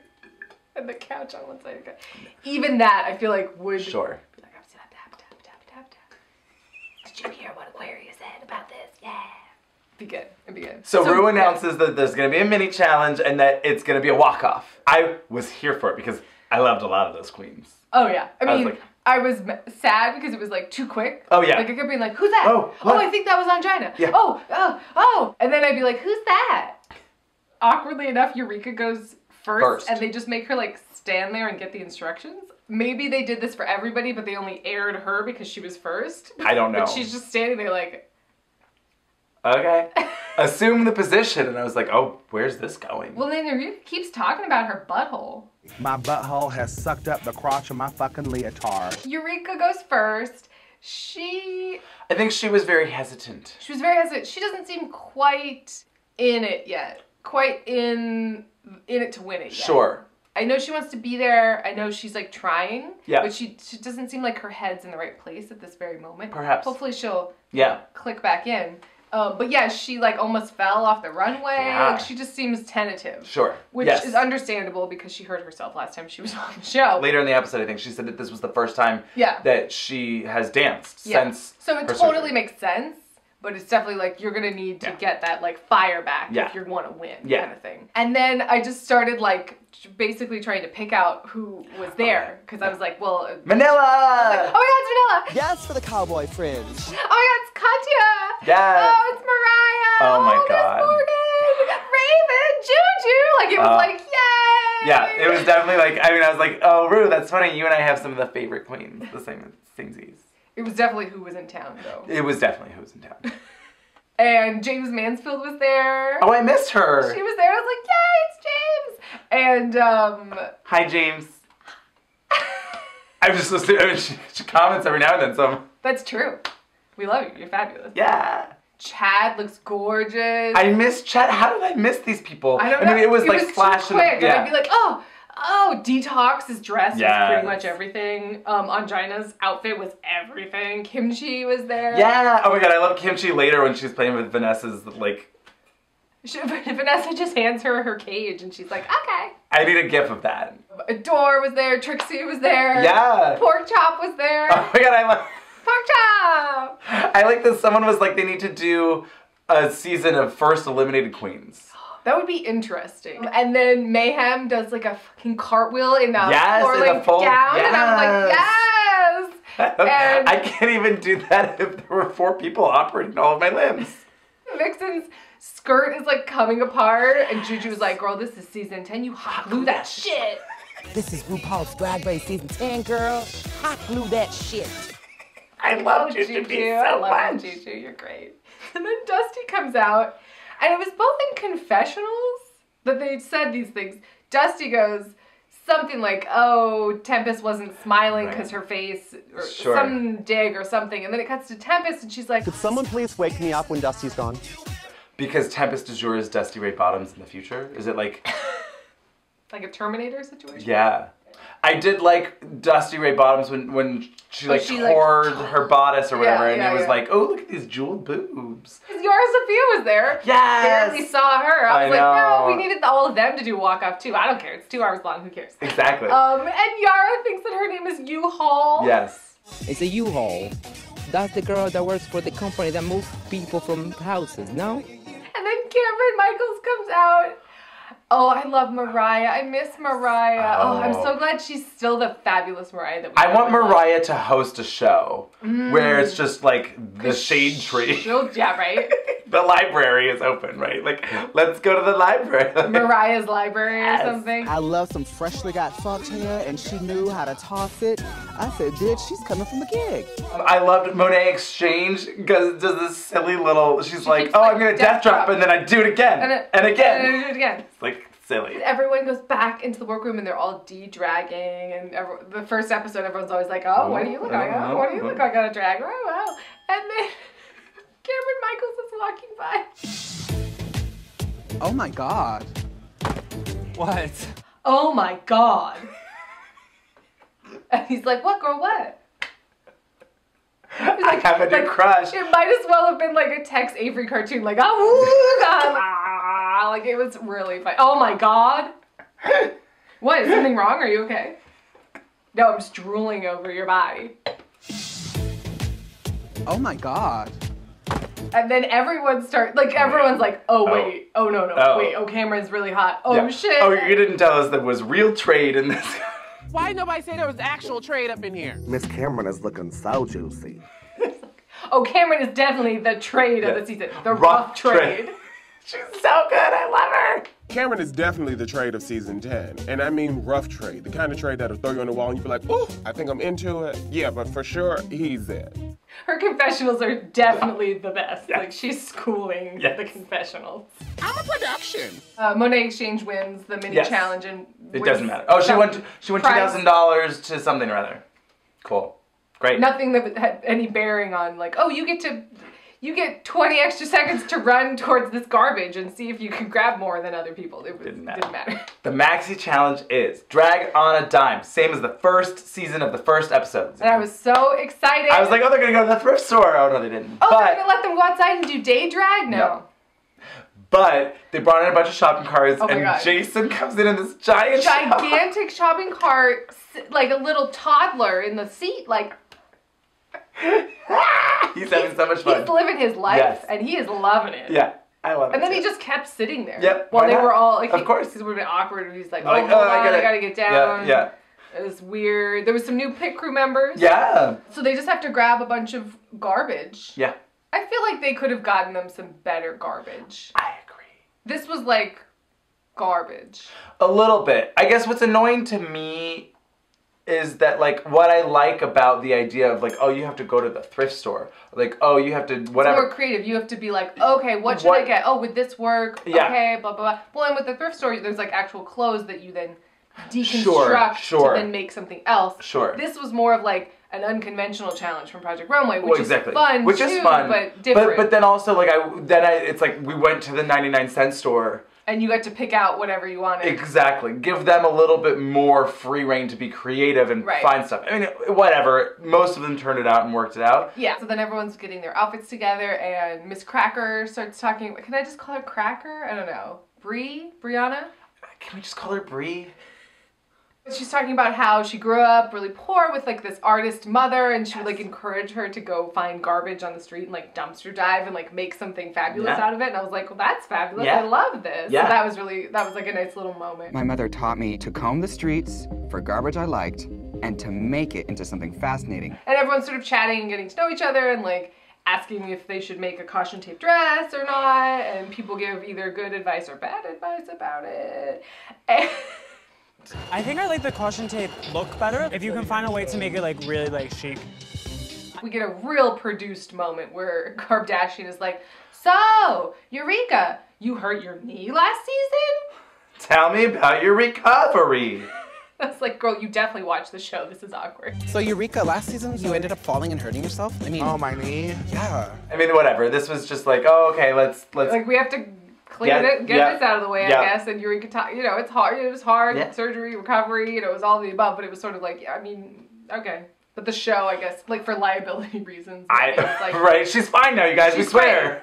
S2: and the couch on one side. of the couch. Even that, I feel like would.
S1: Sure. Tap tap tap tap tap tap.
S2: Did you hear what Aquarius said about this? Yeah. Be good. It'd be good.
S1: So, Rue
S2: yeah.
S1: announces that there's going to be a mini challenge and that it's going to be a walk off. I was here for it because I loved a lot of those queens.
S2: Oh yeah. I
S1: I was
S2: mean,
S1: like-
S2: I was sad because it was like too quick.
S1: Oh, yeah.
S2: Like I kept being like, "Who's that?
S1: Oh,
S2: oh. I think that was Angina.
S1: Yeah.
S2: Oh, oh, oh." And then I'd be like, "Who's that?" Awkwardly enough, Eureka goes first,
S1: First.
S2: and they just make her like stand there and get the instructions. Maybe they did this for everybody, but they only aired her because she was first.
S1: I don't know.
S2: But she's just standing there like,
S1: Okay. [laughs] Assume the position. And I was like, oh, where's this going?
S2: well, then Eureka keeps talking about her butthole.
S14: My butthole has sucked up the crotch of my fucking leotard.
S2: Eureka goes first. She
S1: I think she was very hesitant.
S2: she was very hesitant. She doesn't seem quite in it yet. Quite in in it to win it yet.
S1: Sure.
S2: I know she wants to be there. I know she's like trying.
S1: Yeah.
S2: But she, she doesn't seem like her head's in the right place at this very moment.
S1: Perhaps.
S2: Hopefully she'll
S1: Yeah.
S2: click back in. Um, but yeah, she like almost fell off the runway.
S1: Yeah.
S2: Like she just seems tentative.
S1: Sure.
S2: Which
S1: yes.
S2: is understandable because she hurt herself last time she was [laughs] on the show.
S1: Later in the episode, I think she said that this was the first time
S2: Yeah.
S1: that she has danced
S2: Yeah.
S1: since.
S2: So it totally
S1: surgery.
S2: makes sense, but it's definitely like you're gonna need to get that like fire back
S1: Yeah.
S2: if you want to win,
S1: Yeah.
S2: kind of thing. And then I just started like basically trying to pick out who was there because I was like, well, uh,
S1: Manila.
S2: Like, oh my God, it's Vanilla.
S14: Yes, for the cowboy fringe.
S2: Oh my God, it's Katya.
S1: Yes.
S2: Oh, it's Mariah.
S1: Oh my
S2: there's
S1: God.
S2: Morgan, Raven, Juju. Like it was
S1: Uh,
S2: like, yay.
S1: Yeah, it was definitely like. I mean, I was like, oh, Rue, that's funny. You and I have some of the favorite queens, the same samesies.
S2: It was definitely who was in town though.
S1: It was definitely who was in town. [laughs]
S2: And Jaymes Mansfield was there.
S1: Oh, I missed her.
S2: She was there. I was like, yay, it's Jaymes. And um,
S1: Hi, Jaymes. I'm just listening. I mean, she, she comments every now and then, so
S2: that's true. We love you. You're fabulous.
S1: yeah.
S2: Chad looks gorgeous.
S1: I missed Chad. How did I miss these people?
S2: I don't know.
S1: mean, it was like
S2: too
S1: flashing.
S2: quick. And
S1: Yeah.
S2: I'd be like, oh, oh, Detox's dress was
S1: Yes.
S2: pretty much everything. Um, Angina's outfit was everything. Kim Chi was there.
S1: yeah. Oh my god, I love Kim Chi later when she's playing with Vanessa's like.
S2: She, [laughs] Vanessa just hands her her cage and she's like, okay.
S1: I need a gif of that.
S2: Adore was there. Trixie was there.
S1: Yeah.
S2: Pork Chop was there.
S1: Oh my god, I love.
S2: Pork Chop.
S1: I like that someone was like, they need to do a season of first eliminated queens.
S2: That would be interesting. And then Mayhem does like a fucking cartwheel in a
S1: Yes,
S2: floor
S1: in a
S2: length
S1: full-
S2: gown, and I'm like,
S1: yes.
S2: yes. [laughs] And-
S1: I can't even do that if there were four people operating all of my limbs. [laughs]
S2: Vixen's skirt is like coming apart, and Juju's like, "Girl, this is season ten. You hot glue that shit."
S14: This is RuPaul's Drag Race season 10, girl. Hot glue that shit.
S1: I love
S2: Oh,
S1: Jujubee
S2: I love
S1: much.
S2: Juju. You're great. And then Dusty comes out, and it was both in confessionals that they said these things. Dusty goes something like, "Oh, Tempest wasn't smiling because her face, or
S11: Sure.
S2: some dig or something," and then it cuts to Tempest, and she's like,
S11: Could someone please wake me up when Dusty's gone?
S1: Because Tempest DuJour is Dusty Ray Bottoms in the future? Is it like. [laughs]
S2: like a Terminator situation.
S1: Yeah. I did like Dusty Ray Bottoms when, when she like
S2: she, like,
S1: tore her bodice or whatever,
S2: Yeah,
S1: and
S2: yeah,
S1: it was
S2: yeah.
S1: like, oh, look at these jeweled boobs.
S2: Because Yara Sofia was there.
S1: Yes!
S2: Barely saw her. I
S1: I
S2: was like, no, we needed all of them to do walk off too. I don't care. It's two hours long. Who cares?
S1: Exactly.
S2: Um, and Yara thinks that her name is U-Haul.
S1: yes.
S14: It's a U-Haul. That's the girl that works for the company that moves people from houses, no?
S2: And then Kameron Michaels comes out. Oh, I love Mariah. I miss Mariah. Oh, I'm so
S1: Oh.
S2: glad she's still the fabulous Mariah that we
S1: I want
S2: know and love.
S1: Mariah to host a show
S2: Mm.
S1: where it's just like the shade tree.
S2: She'll, yeah, right? [laughs]
S1: the library is open, right? Like, let's go to the library. [laughs]
S2: Mariah's library or something.
S14: I love some freshly got fucked hair, and she knew how to toss it. I said, bitch, she's coming from a gig.
S1: I loved Monet X Change because it does this silly little. She's like, "Oh,
S2: like,
S1: I'm gonna
S2: death
S1: death drop,
S2: drop.
S1: and then I do it again,
S2: And,
S1: and,
S2: it- And
S1: again."
S2: then do it again.
S1: It's like silly.
S2: Everyone goes back into the workroom and they're all de-dragging. And every, the first episode, everyone's always like, "Oh, what do you look like? Oh, oh what do you oh, look oh. like on a drag? Oh, wow!" And then [laughs] Kameron Michaels is walking by.
S12: Oh my god.
S10: What?
S2: Oh my god! and he's like, "What, girl? What?"
S1: I have a new crush.
S2: It might as well have been like a Tex Avery cartoon, like oh, god, [laughs] ah," like it was really fun. Oh my god! [laughs] What? Is something wrong? Are you okay? No, I'm just drooling over your body.
S12: Oh my god.
S2: And then everyone starts like everyone's like, oh
S1: Oh.
S2: wait, oh no no,
S1: Oh.
S2: wait, oh Kameron's really hot. Oh
S1: Yeah.
S2: shit.
S1: Oh, you didn't tell us there was real trade in this. [laughs]
S15: Why nobody say there was actual trade up in here?
S16: Miss Kameron is looking so juicy. [laughs]
S2: Oh, Kameron is definitely the trade of the season. The rough, trade.
S1: She's so good. I love her.
S3: Kameron is definitely the trade of season 10. And I mean rough trade. The kind of trade that'll throw you on the wall and you'll be like, oh, I think I'm into it. Yeah, but for sure, he's it.
S2: Her confessionals are definitely the best. Like she's schooling
S1: Yes.
S2: the confessionals.
S15: I'm a production.
S2: Uh, Monet X Change wins the mini
S1: Yes.
S2: challenge and
S1: It doesn't matter. Oh, she
S2: some
S1: went. She went $2,000 to something or other. Cool. Great.
S2: Nothing that had any bearing on like, oh, you get to you get 20 extra seconds to run towards this garbage and see if you can grab more than other people. It was, didn't, matter. didn't matter. [laughs]
S1: The maxi challenge is drag on a dime, same as the first season of the first episode.
S2: And I was so excited.
S1: I was like, oh, they're gonna go to the thrift store. Oh no, they didn't.
S2: Oh,
S1: but,
S2: they're gonna let them go outside and do day drag? No.
S1: No. But they brought in a bunch of shopping carts,
S2: Oh
S1: and
S2: God.
S1: Jason comes in in this giant,
S2: Gigantic shopping cart, like a little toddler in the seat, like [laughs]
S1: He's having so much fun.
S2: he's living his life
S1: Yes.
S2: and he is loving it.
S1: Yeah, I love it.
S2: And then
S1: too.
S2: he just kept sitting there.
S1: Yep,
S2: While they
S1: not?
S2: were all like,
S1: Of
S2: he-
S1: course.
S2: it would have been awkward. And he's like, oh,
S1: Like,
S2: oh,
S1: oh
S2: on,
S1: I
S2: I,
S1: gotta-
S2: gotta get
S1: yeah,
S2: down.
S1: yeah.
S2: It was weird. There was some new pit crew members.
S1: Yeah.
S2: So they just have to grab a bunch of garbage.
S1: Yeah.
S2: I feel like they could have gotten them some better garbage.
S1: I
S2: agree. This was like garbage.
S1: A little bit. I guess what's annoying to me is that like what I like about the idea of like oh you have to go to the thrift store like oh you have to
S2: It's
S1: whatever
S2: more creative. You have to be like, okay, what should I get? Oh, would this work?
S1: Yeah.
S2: Okay, blah blah blah. Well, and with the thrift store, there's like actual clothes that you then deconstruct
S1: Sure, sure.
S2: to then make something else.
S1: Sure.
S2: This was more of like an unconventional challenge from Project Runway, which
S1: well, exactly.
S2: is fun
S1: which
S2: too,
S1: is fun
S2: but different.
S1: but but then also like I then I it's like we went to the 99 cent store
S2: and you got to pick out whatever you wanted.
S1: exactly give them a little bit more free reign to be creative and
S2: Right.
S1: find stuff I mean whatever most of them turned it out and worked it out
S2: Yeah. So then everyone's getting their outfits together, and Miz Cracker starts talking. Can I just call her Cracker? I don't know. Bree? Brianna?
S1: can we just call her Bree
S2: She's talking about how she grew up really poor with like this artist mother, and she would like encourage her to go find garbage on the street and like dumpster dive and like make something fabulous
S17: Yeah.
S2: out of it. And I was like, well, that's fabulous.
S17: Yeah.
S2: I love this.
S17: Yeah.
S2: So that was really that was like a nice little moment.
S17: My mother taught me to comb the streets for garbage I liked and to make it into something fascinating.
S2: And everyone's sort of chatting and getting to know each other and like asking me if they should make a caution tape dress or not. And people give either good advice or bad advice about it. [laughs] And
S18: I think I like the caution tape look better. If you can find a way to make it like really like chic.
S2: we get a real produced moment where Kardashian is like, So, Eureka, you hurt your knee last season?
S1: tell me about your recovery [laughs]
S2: I was like, girl, you definitely watched the show. This is awkward.
S11: So Eureka, last season you ended up falling and hurting yourself? I mean,
S16: Oh, my knee.
S11: yeah.
S1: I mean whatever this was just like oh okay let's let's
S2: Like, we have to clean
S1: Yeah,
S2: it, get
S1: yeah,
S2: this out of the way,
S1: yeah.
S2: I guess. And Eureka, ta- you know, it's hard. It was hard. Surgery, recovery, you know, it was all the above. But it was sort of like, yeah, I mean, okay. But the show, I guess, like for liability [laughs] reasons.
S1: I
S2: like, [laughs]
S1: right she's fine now you guys we swear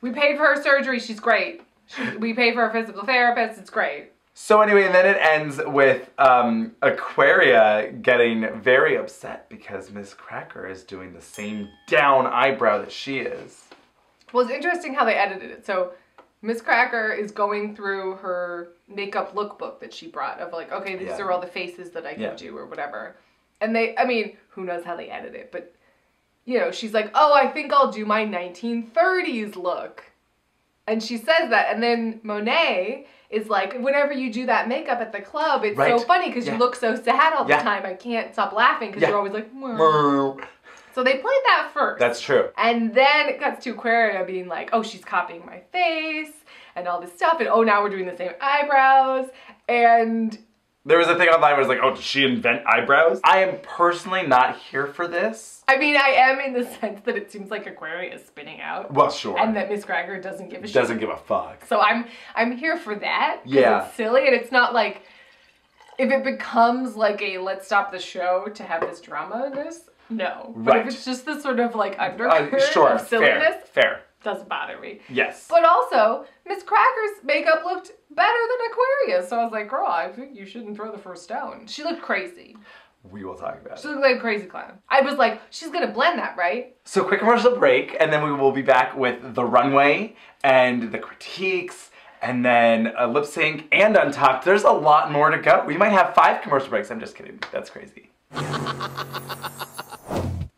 S2: We paid for her surgery. She's great. She, we paid for her physical therapist. It's great.
S1: So anyway, and then it ends with um, Aquaria getting very upset because Miz Cracker is doing the same down eyebrow that she is.
S2: Well, it's interesting how they edited it. So Miz Cracker is going through her makeup lookbook that she brought of like, okay, these
S1: Yeah.
S2: are all the faces that I can
S1: Yeah.
S2: do or whatever. And they, I mean, who knows how they edit it, but you know, she's like, oh, I think I'll do my 1930s look. And she says that, and then Monet is like, whenever you do that makeup at the club, it's so funny because
S1: Yeah.
S2: you look so sad all the time. I can't stop laughing because you're always like, "Mwah." So they played that first.
S1: That's true.
S2: And then it cuts to Aquaria being like, oh, she's copying my face and all this stuff. And oh, now we're doing the same eyebrows. And
S1: There was a thing online where it's like, oh, did she invent eyebrows? I am personally not here for this.
S2: I mean, I am in the [laughs] sense that it seems like Aquaria is spinning out.
S1: Well, sure.
S2: And that Miz Cracker doesn't give a shit.
S1: Doesn't give a fuck.
S2: So I'm I'm here for that.
S1: Yeah.
S2: It's silly and it's not like if it becomes like a let's stop the show to have this drama in this, no. But if it's just this sort of like undercurrent
S1: Uh, sure,
S2: of silliness,
S1: fair, fair.
S2: doesn't bother me.
S1: Yes.
S2: But also, Miz Cracker's makeup looked better than Aquaria's. So I was like, girl, I think you shouldn't throw the first stone. She looked crazy.
S1: We will talk about
S2: She
S1: it.
S2: She looked like a crazy clown. I was like, she's gonna blend that, right?
S1: So quick commercial break, and then we will be back with the runway and the critiques, and then a lip sync and untucked. There's a lot more to go. We might have five commercial breaks. I'm just kidding. That's crazy.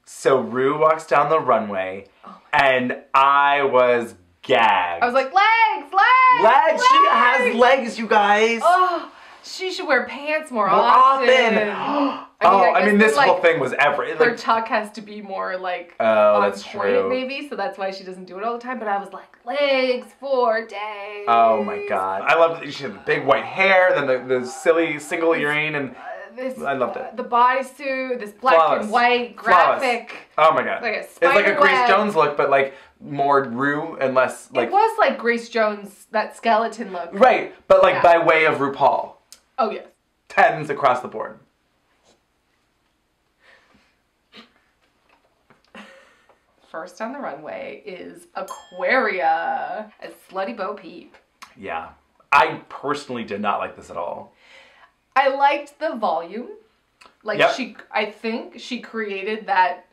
S1: So Ru walks down the runway, and I was gagged.
S2: I was like, legs, legs,
S1: legs. She has legs, you guys.
S2: Oh, she should wear pants more,
S1: More
S2: often.
S1: often. [gasps] oh, I mean,
S2: guess
S1: this
S2: like,
S1: whole thing was ever. it,
S2: Her tuck has to be more like
S1: Oh,
S2: on
S1: that's
S2: point, maybe. So that's why she doesn't do it all the time. But I was like, legs for days.
S1: oh my god. I love that she had the big white hair, then the, the silly single earring, and
S2: this
S1: I loved it.
S2: Uh, the bodysuit, this black
S1: Flawless.
S2: and white
S1: Flawless.
S2: graphic.
S1: Oh my god.
S2: Like a
S1: it's like a
S2: spider
S1: Grace
S2: web.
S1: Jones look, but like more Ru and less like
S2: it was like Grace Jones, that skeleton look.
S1: right, but like
S2: Yeah.
S1: by way of RuPaul.
S2: Oh yes.
S1: Tens across the board.
S2: First on the runway is Aquaria as Slutty Bo Peep.
S1: Yeah. I personally did not like this at all.
S2: I liked the volume. Like
S1: Yep.
S2: she, I think she created that.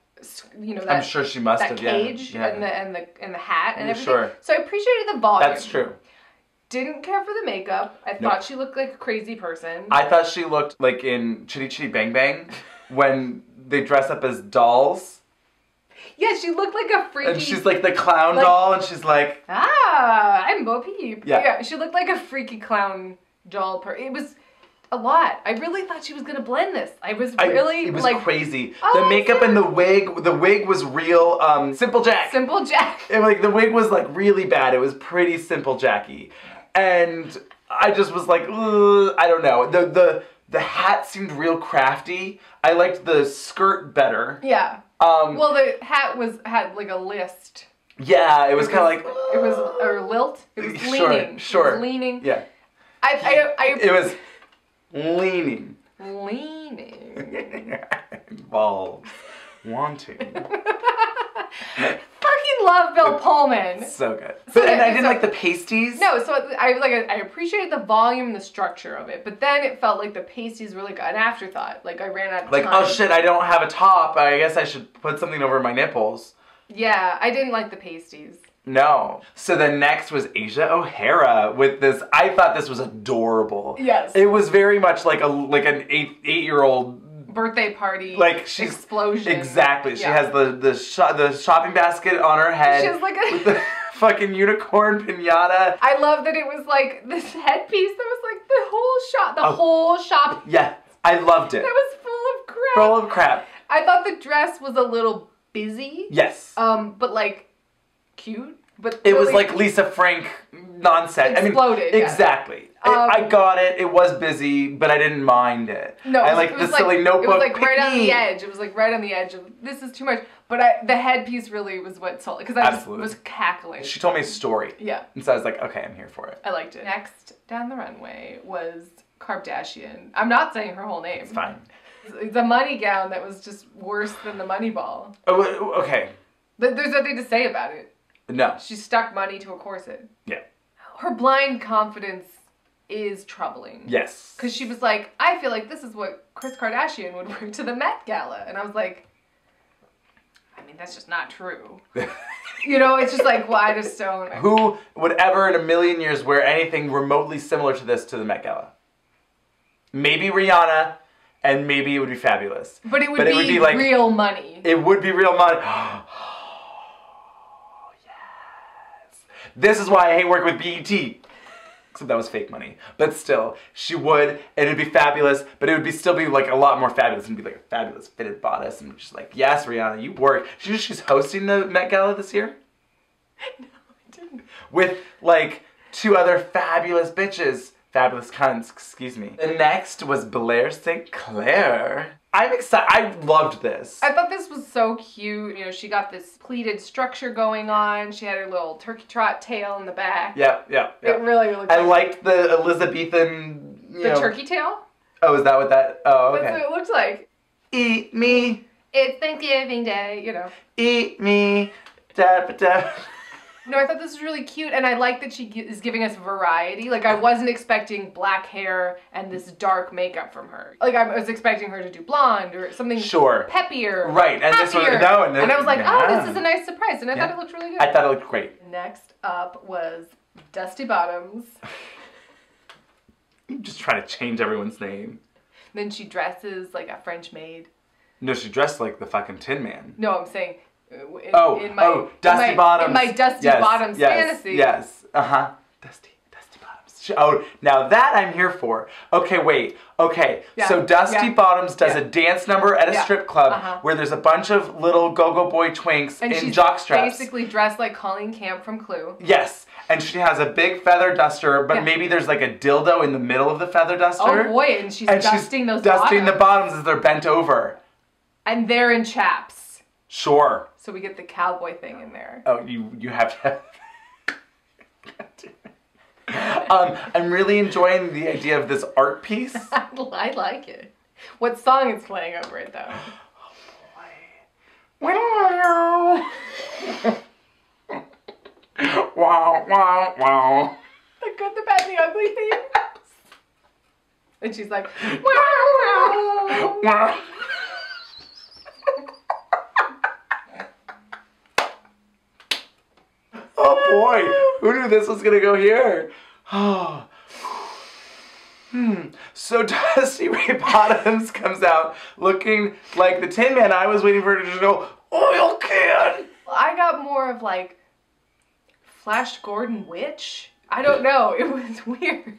S2: You know that.
S1: I'm sure she must
S2: that
S1: have, yeah.
S2: cage
S1: Yeah.
S2: and the and the and the hat and
S1: Yeah,
S2: everything.
S1: sure.
S2: So I appreciated the volume.
S1: That's true.
S2: Didn't care for the makeup. I
S1: Nope.
S2: thought she looked like a crazy person.
S1: I thought she looked like in Chitty Chitty Bang Bang when they dress up as dolls.
S2: yeah, she looked like a freaky.
S1: And she's like the clown
S2: Like-
S1: doll, and she's like,
S2: ah, I'm Bo Peep.
S1: Yeah.
S2: she looked like a freaky clown doll. Per- it was a lot. I really thought she was gonna blend this. I was
S1: I-
S2: really
S1: it was
S2: like
S1: crazy.
S2: Oh,
S1: the makeup and the wig, the wig was real. Um, Simple Jack.
S2: Simple Jack.
S1: It, like the wig was like really bad. It was pretty simple Jackie, and I just was like, I don't know. The the the hat seemed real crafty. I liked the skirt better.
S2: Yeah.
S1: Um,
S2: Well, the hat was had like a list.
S1: yeah, it was kind of like
S2: It was or lilt. It was
S1: Sure,
S2: leaning.
S1: sure.
S2: It was leaning.
S1: yeah.
S2: I I, I
S1: It was leaning,
S2: leaning. [laughs]
S1: balls, wanting. [laughs]
S2: Fucking love Bill Pullman.
S1: So good.
S2: So,
S1: But and I didn't
S2: so-
S1: like the pasties.
S2: No, so I like I appreciated the volume, and the structure of it, but then it felt like the pasties were like an afterthought. Like I ran out of
S1: Like,
S2: time.
S1: oh shit, I don't have a top. I guess I should put something over my nipples.
S2: Yeah, I didn't like the pasties.
S1: No. So the next was Asia O'Hara with this. I thought this was adorable.
S2: Yes.
S1: It was very much like a like an eight eight year old.
S2: Birthday party.
S1: Like she's
S2: explosion.
S1: Exactly. She has the the sho- the shopping basket on her head.
S2: She has like a-
S1: with the [laughs] fucking unicorn pinata.
S2: I love that it was like this headpiece that was like the whole shop, the
S1: Oh.
S2: whole shop
S1: Yeah, I loved it.
S2: that was full of crap.
S1: Full of crap.
S2: I thought the dress was a little busy.
S1: Yes.
S2: Um, but like cute. But
S1: It was like Lisa Frank nonsense.
S2: Exploded,
S1: I mean,
S2: yeah.
S1: exactly.
S2: Um,
S1: I, I got it. It was busy, but I didn't mind it.
S2: No,
S1: I
S2: it was-
S1: like the silly
S2: like,
S1: notebook.
S2: It was like right
S1: pick
S2: on the edge. It was like right on the edge of this is too much. But I, the headpiece really was what sold because I just
S1: Absolutely.
S2: was cackling.
S1: She told me a story.
S2: Yeah.
S1: And so I was like, okay, I'm here for it.
S2: I liked it. Next down the runway was Kardashian. I'm not saying her whole name.
S1: It's fine.
S2: The money gown that was just worse than the money ball.
S1: Oh, okay.
S2: Th- There's nothing to say about it.
S1: No.
S2: She stuck money to a corset.
S1: Yeah.
S2: Her blind confidence is troubling.
S1: Yes.
S2: Because she was like, I feel like this is what Kris Kardashian would wear to the Met Gala. And I was like, I mean, that's just not true. [laughs] you know, it's just like, why does just don't.
S1: Who would ever in a million years wear anything remotely similar to this to the Met Gala? Maybe Rihanna, and maybe it would be fabulous.
S2: But it would, be,
S1: like
S2: real money.
S1: It would be real money. [gasps] [gasps] [gasps] yes. This is why I hate working with BET. Except that was fake money. But still, she would, and it'd be fabulous, but it would be still be like a lot more fabulous and be like a fabulous fitted bodice. And just like, yes, Rihanna, you work. She, she's hosting the Met Gala this year? [laughs] No, I didn't. With like two other fabulous bitches. Fabulous cunts, excuse me. The next was Blair St. Clair. I'm excited. I loved this.
S2: I thought this was so cute. You know, she got this pleated structure going on. She had her little turkey trot tail in the back.
S1: Yep, yep,
S2: It
S1: yep.
S2: really looked
S1: I
S2: like
S1: liked the Elizabethan. You
S2: the
S1: know,
S2: turkey tail.
S1: Oh, is that what that? Oh, okay.
S2: That's what it looked like.
S1: Eat me,
S2: It's Thanksgiving Day, you know.
S1: eat me, da da da.
S2: No, I thought this was really cute, and I like that she is giving us variety. Like, I wasn't expecting black hair and this dark makeup from her. Like, I was expecting her to do blonde or something
S1: Sure.
S2: peppier,
S1: Right, and this one- no, and this-
S2: I was like, oh, this is a nice surprise, and I
S1: Yeah.
S2: thought it looked really good.
S1: I thought it looked great.
S2: Next up was Dusty Bottoms. [laughs]
S1: I'm just trying to change everyone's name.
S2: Then she dresses like a French maid.
S1: No, she dressed like the fucking Tin Man.
S2: No, I'm saying. Uh, In,
S1: oh,
S2: in my,
S1: oh, Dusty
S2: in my,
S1: Bottoms.
S2: In my Dusty
S1: yes,
S2: Bottoms
S1: yes,
S2: fantasy.
S1: Yes, uh huh. Dusty, Dusty Bottoms. Oh, now that I'm here for. Okay, wait. Okay,
S2: Yeah,
S1: so Dusty
S2: yeah,
S1: Bottoms does
S2: yeah.
S1: a dance number at a strip club
S2: uh-huh.
S1: where there's a bunch of little go-go boy twinks
S2: And
S1: in
S2: she's
S1: jockstraps.
S2: basically dressed like Colleen Camp from Clue.
S1: Yes, and she has a big feather duster, but maybe there's like a dildo in the middle of the feather duster.
S2: Oh boy, and she's dusting those
S1: dusting the
S2: bottoms.
S1: bottoms as they're bent over.
S2: And they're in chaps.
S1: Sure.
S2: So we get the cowboy thing in there.
S1: Oh, you you have to. [laughs] um, I'm really enjoying the idea of this art piece. [laughs]
S2: I like it. What song is playing over it though? [laughs]
S1: wow, wow, wow.
S2: The good, the bad, the ugly theme. And she's like, wow, wow.
S1: Oh boy, who knew this was gonna go here? Oh. [sighs] Hmm. So [laughs] Dusty Ray Bottoms comes out looking like the Tin Man. I was waiting for her to just go oil can.
S2: I got more of like Flash Gordon Witch. I don't know. [laughs] It was weird.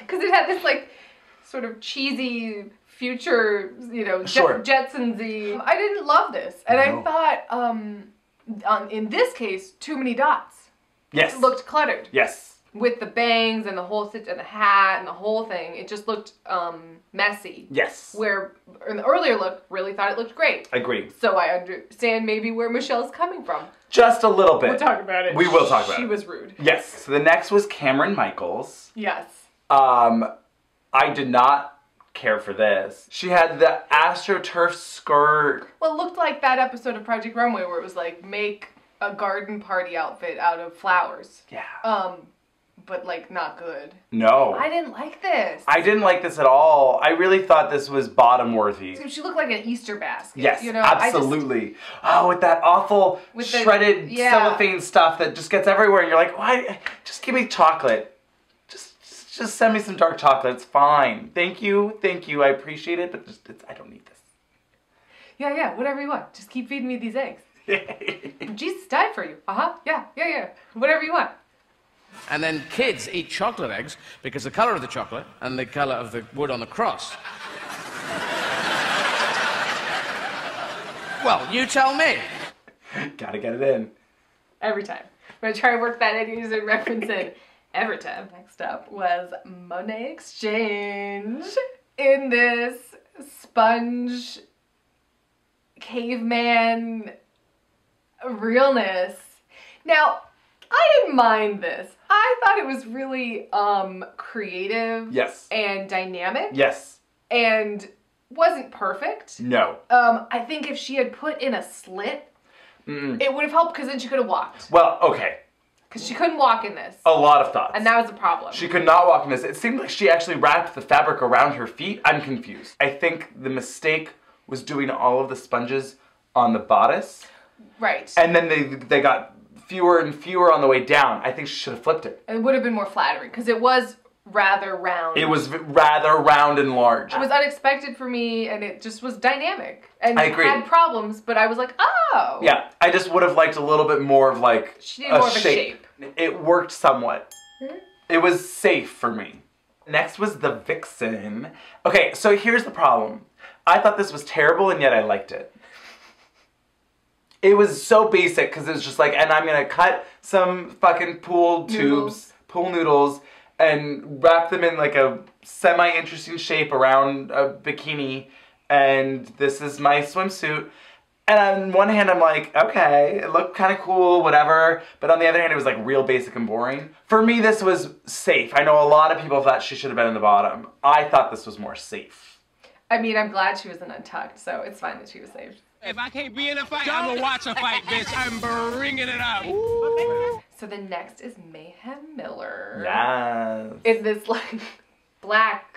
S2: Because it had this like sort of cheesy future, you know,
S1: Sure.
S2: Jet- Jetsons-y. I didn't love this. And I thought, um, um, in this case, too many dots.
S1: Yes.
S2: It looked cluttered.
S1: Yes.
S2: With the bangs and the whole sit and the hat and the whole thing, it just looked um, messy.
S1: Yes.
S2: Where in the earlier look, really thought it looked great.
S1: Agreed.
S2: So I understand maybe where Michelle's coming from.
S1: Just a little bit.
S2: We'll talk about it.
S1: We will talk about
S2: she
S1: it.
S2: She was rude.
S1: Yes. So the next was Kameron Michaels.
S2: Yes.
S1: Um, I did not care for this. She had the AstroTurf skirt.
S2: Well, it looked like that episode of Project Runway where it was like make a garden party outfit out of flowers.
S1: Yeah.
S2: Um, but like not good.
S1: No.
S2: I didn't like this.
S1: I didn't like this at all. I really thought this was bottom worthy.
S2: So she looked like an Easter basket.
S1: Yes,
S2: you know, I just-
S1: absolutely. oh, with that awful
S2: With the-
S1: shredded
S2: yeah.
S1: cellophane stuff that just gets everywhere, and you're like, why? Just give me chocolate. Just, just, just send me some dark chocolate. It's fine. Thank you, thank you. I appreciate it, but just, it's, I don't need this.
S2: yeah, yeah, whatever you want. Just keep feeding me these eggs. [laughs] Jesus died for you. Uh huh. Yeah, yeah, yeah. Whatever you want.
S19: And then kids eat chocolate eggs because the color of the chocolate and the color of the wood on the cross. well, you tell me.
S1: Gotta get it in.
S2: Every time. I'm gonna try and work that in using reference in every time. Next up was Monet X Change [laughs] in this sponge caveman realness. Now, I didn't mind this. I thought it was really um creative
S1: Yes.
S2: and dynamic
S1: Yes.
S2: and wasn't perfect.
S1: No.
S2: Um, I think if she had put in a slit,
S1: Mm-mm.
S2: it would have helped because then she could have walked.
S1: Well, okay.
S2: Because she couldn't walk in this.
S1: A lot of thoughts.
S2: And that was a problem.
S1: She could not walk in this. It seemed like she actually wrapped the fabric around her feet. I'm confused. I think the mistake was doing all of the sponges on the bodice,
S2: right.
S1: and then they they got fewer and fewer on the way down. I think she should have flipped it.
S2: It would have been more flattering because it was rather round.
S1: It was rather round and large.
S2: It was unexpected for me, and it just was dynamic and
S1: I agree.
S2: had problems. But I was like, oh,
S1: Yeah, I just would have liked a little bit more of like
S2: She needed more of a shape.
S1: It worked somewhat.
S2: Mhm.
S1: It was safe for me. Next was the Vixen. Okay, so here's the problem. I thought this was terrible and yet I liked it. It was so basic because it was just like, and I'm gonna cut some fucking pool tubes,
S2: Noodles.
S1: pool noodles, and wrap them in like a semi interesting shape around a bikini, and this is my swimsuit. And on one hand, I'm like, okay, it looked kind of cool, whatever. But on the other hand, it was like real basic and boring. For me, this was safe. I know a lot of people thought she should have been in the bottom. I thought this was more safe.
S2: I mean, I'm glad she wasn't Untucked, so it's fine that she was saved.
S15: If I can't be in a fight, I'm gonna watch a fight, bitch. I'm bringing it up.
S2: So the next is Mayhem Miller.
S1: Yes.
S2: in this like [laughs] black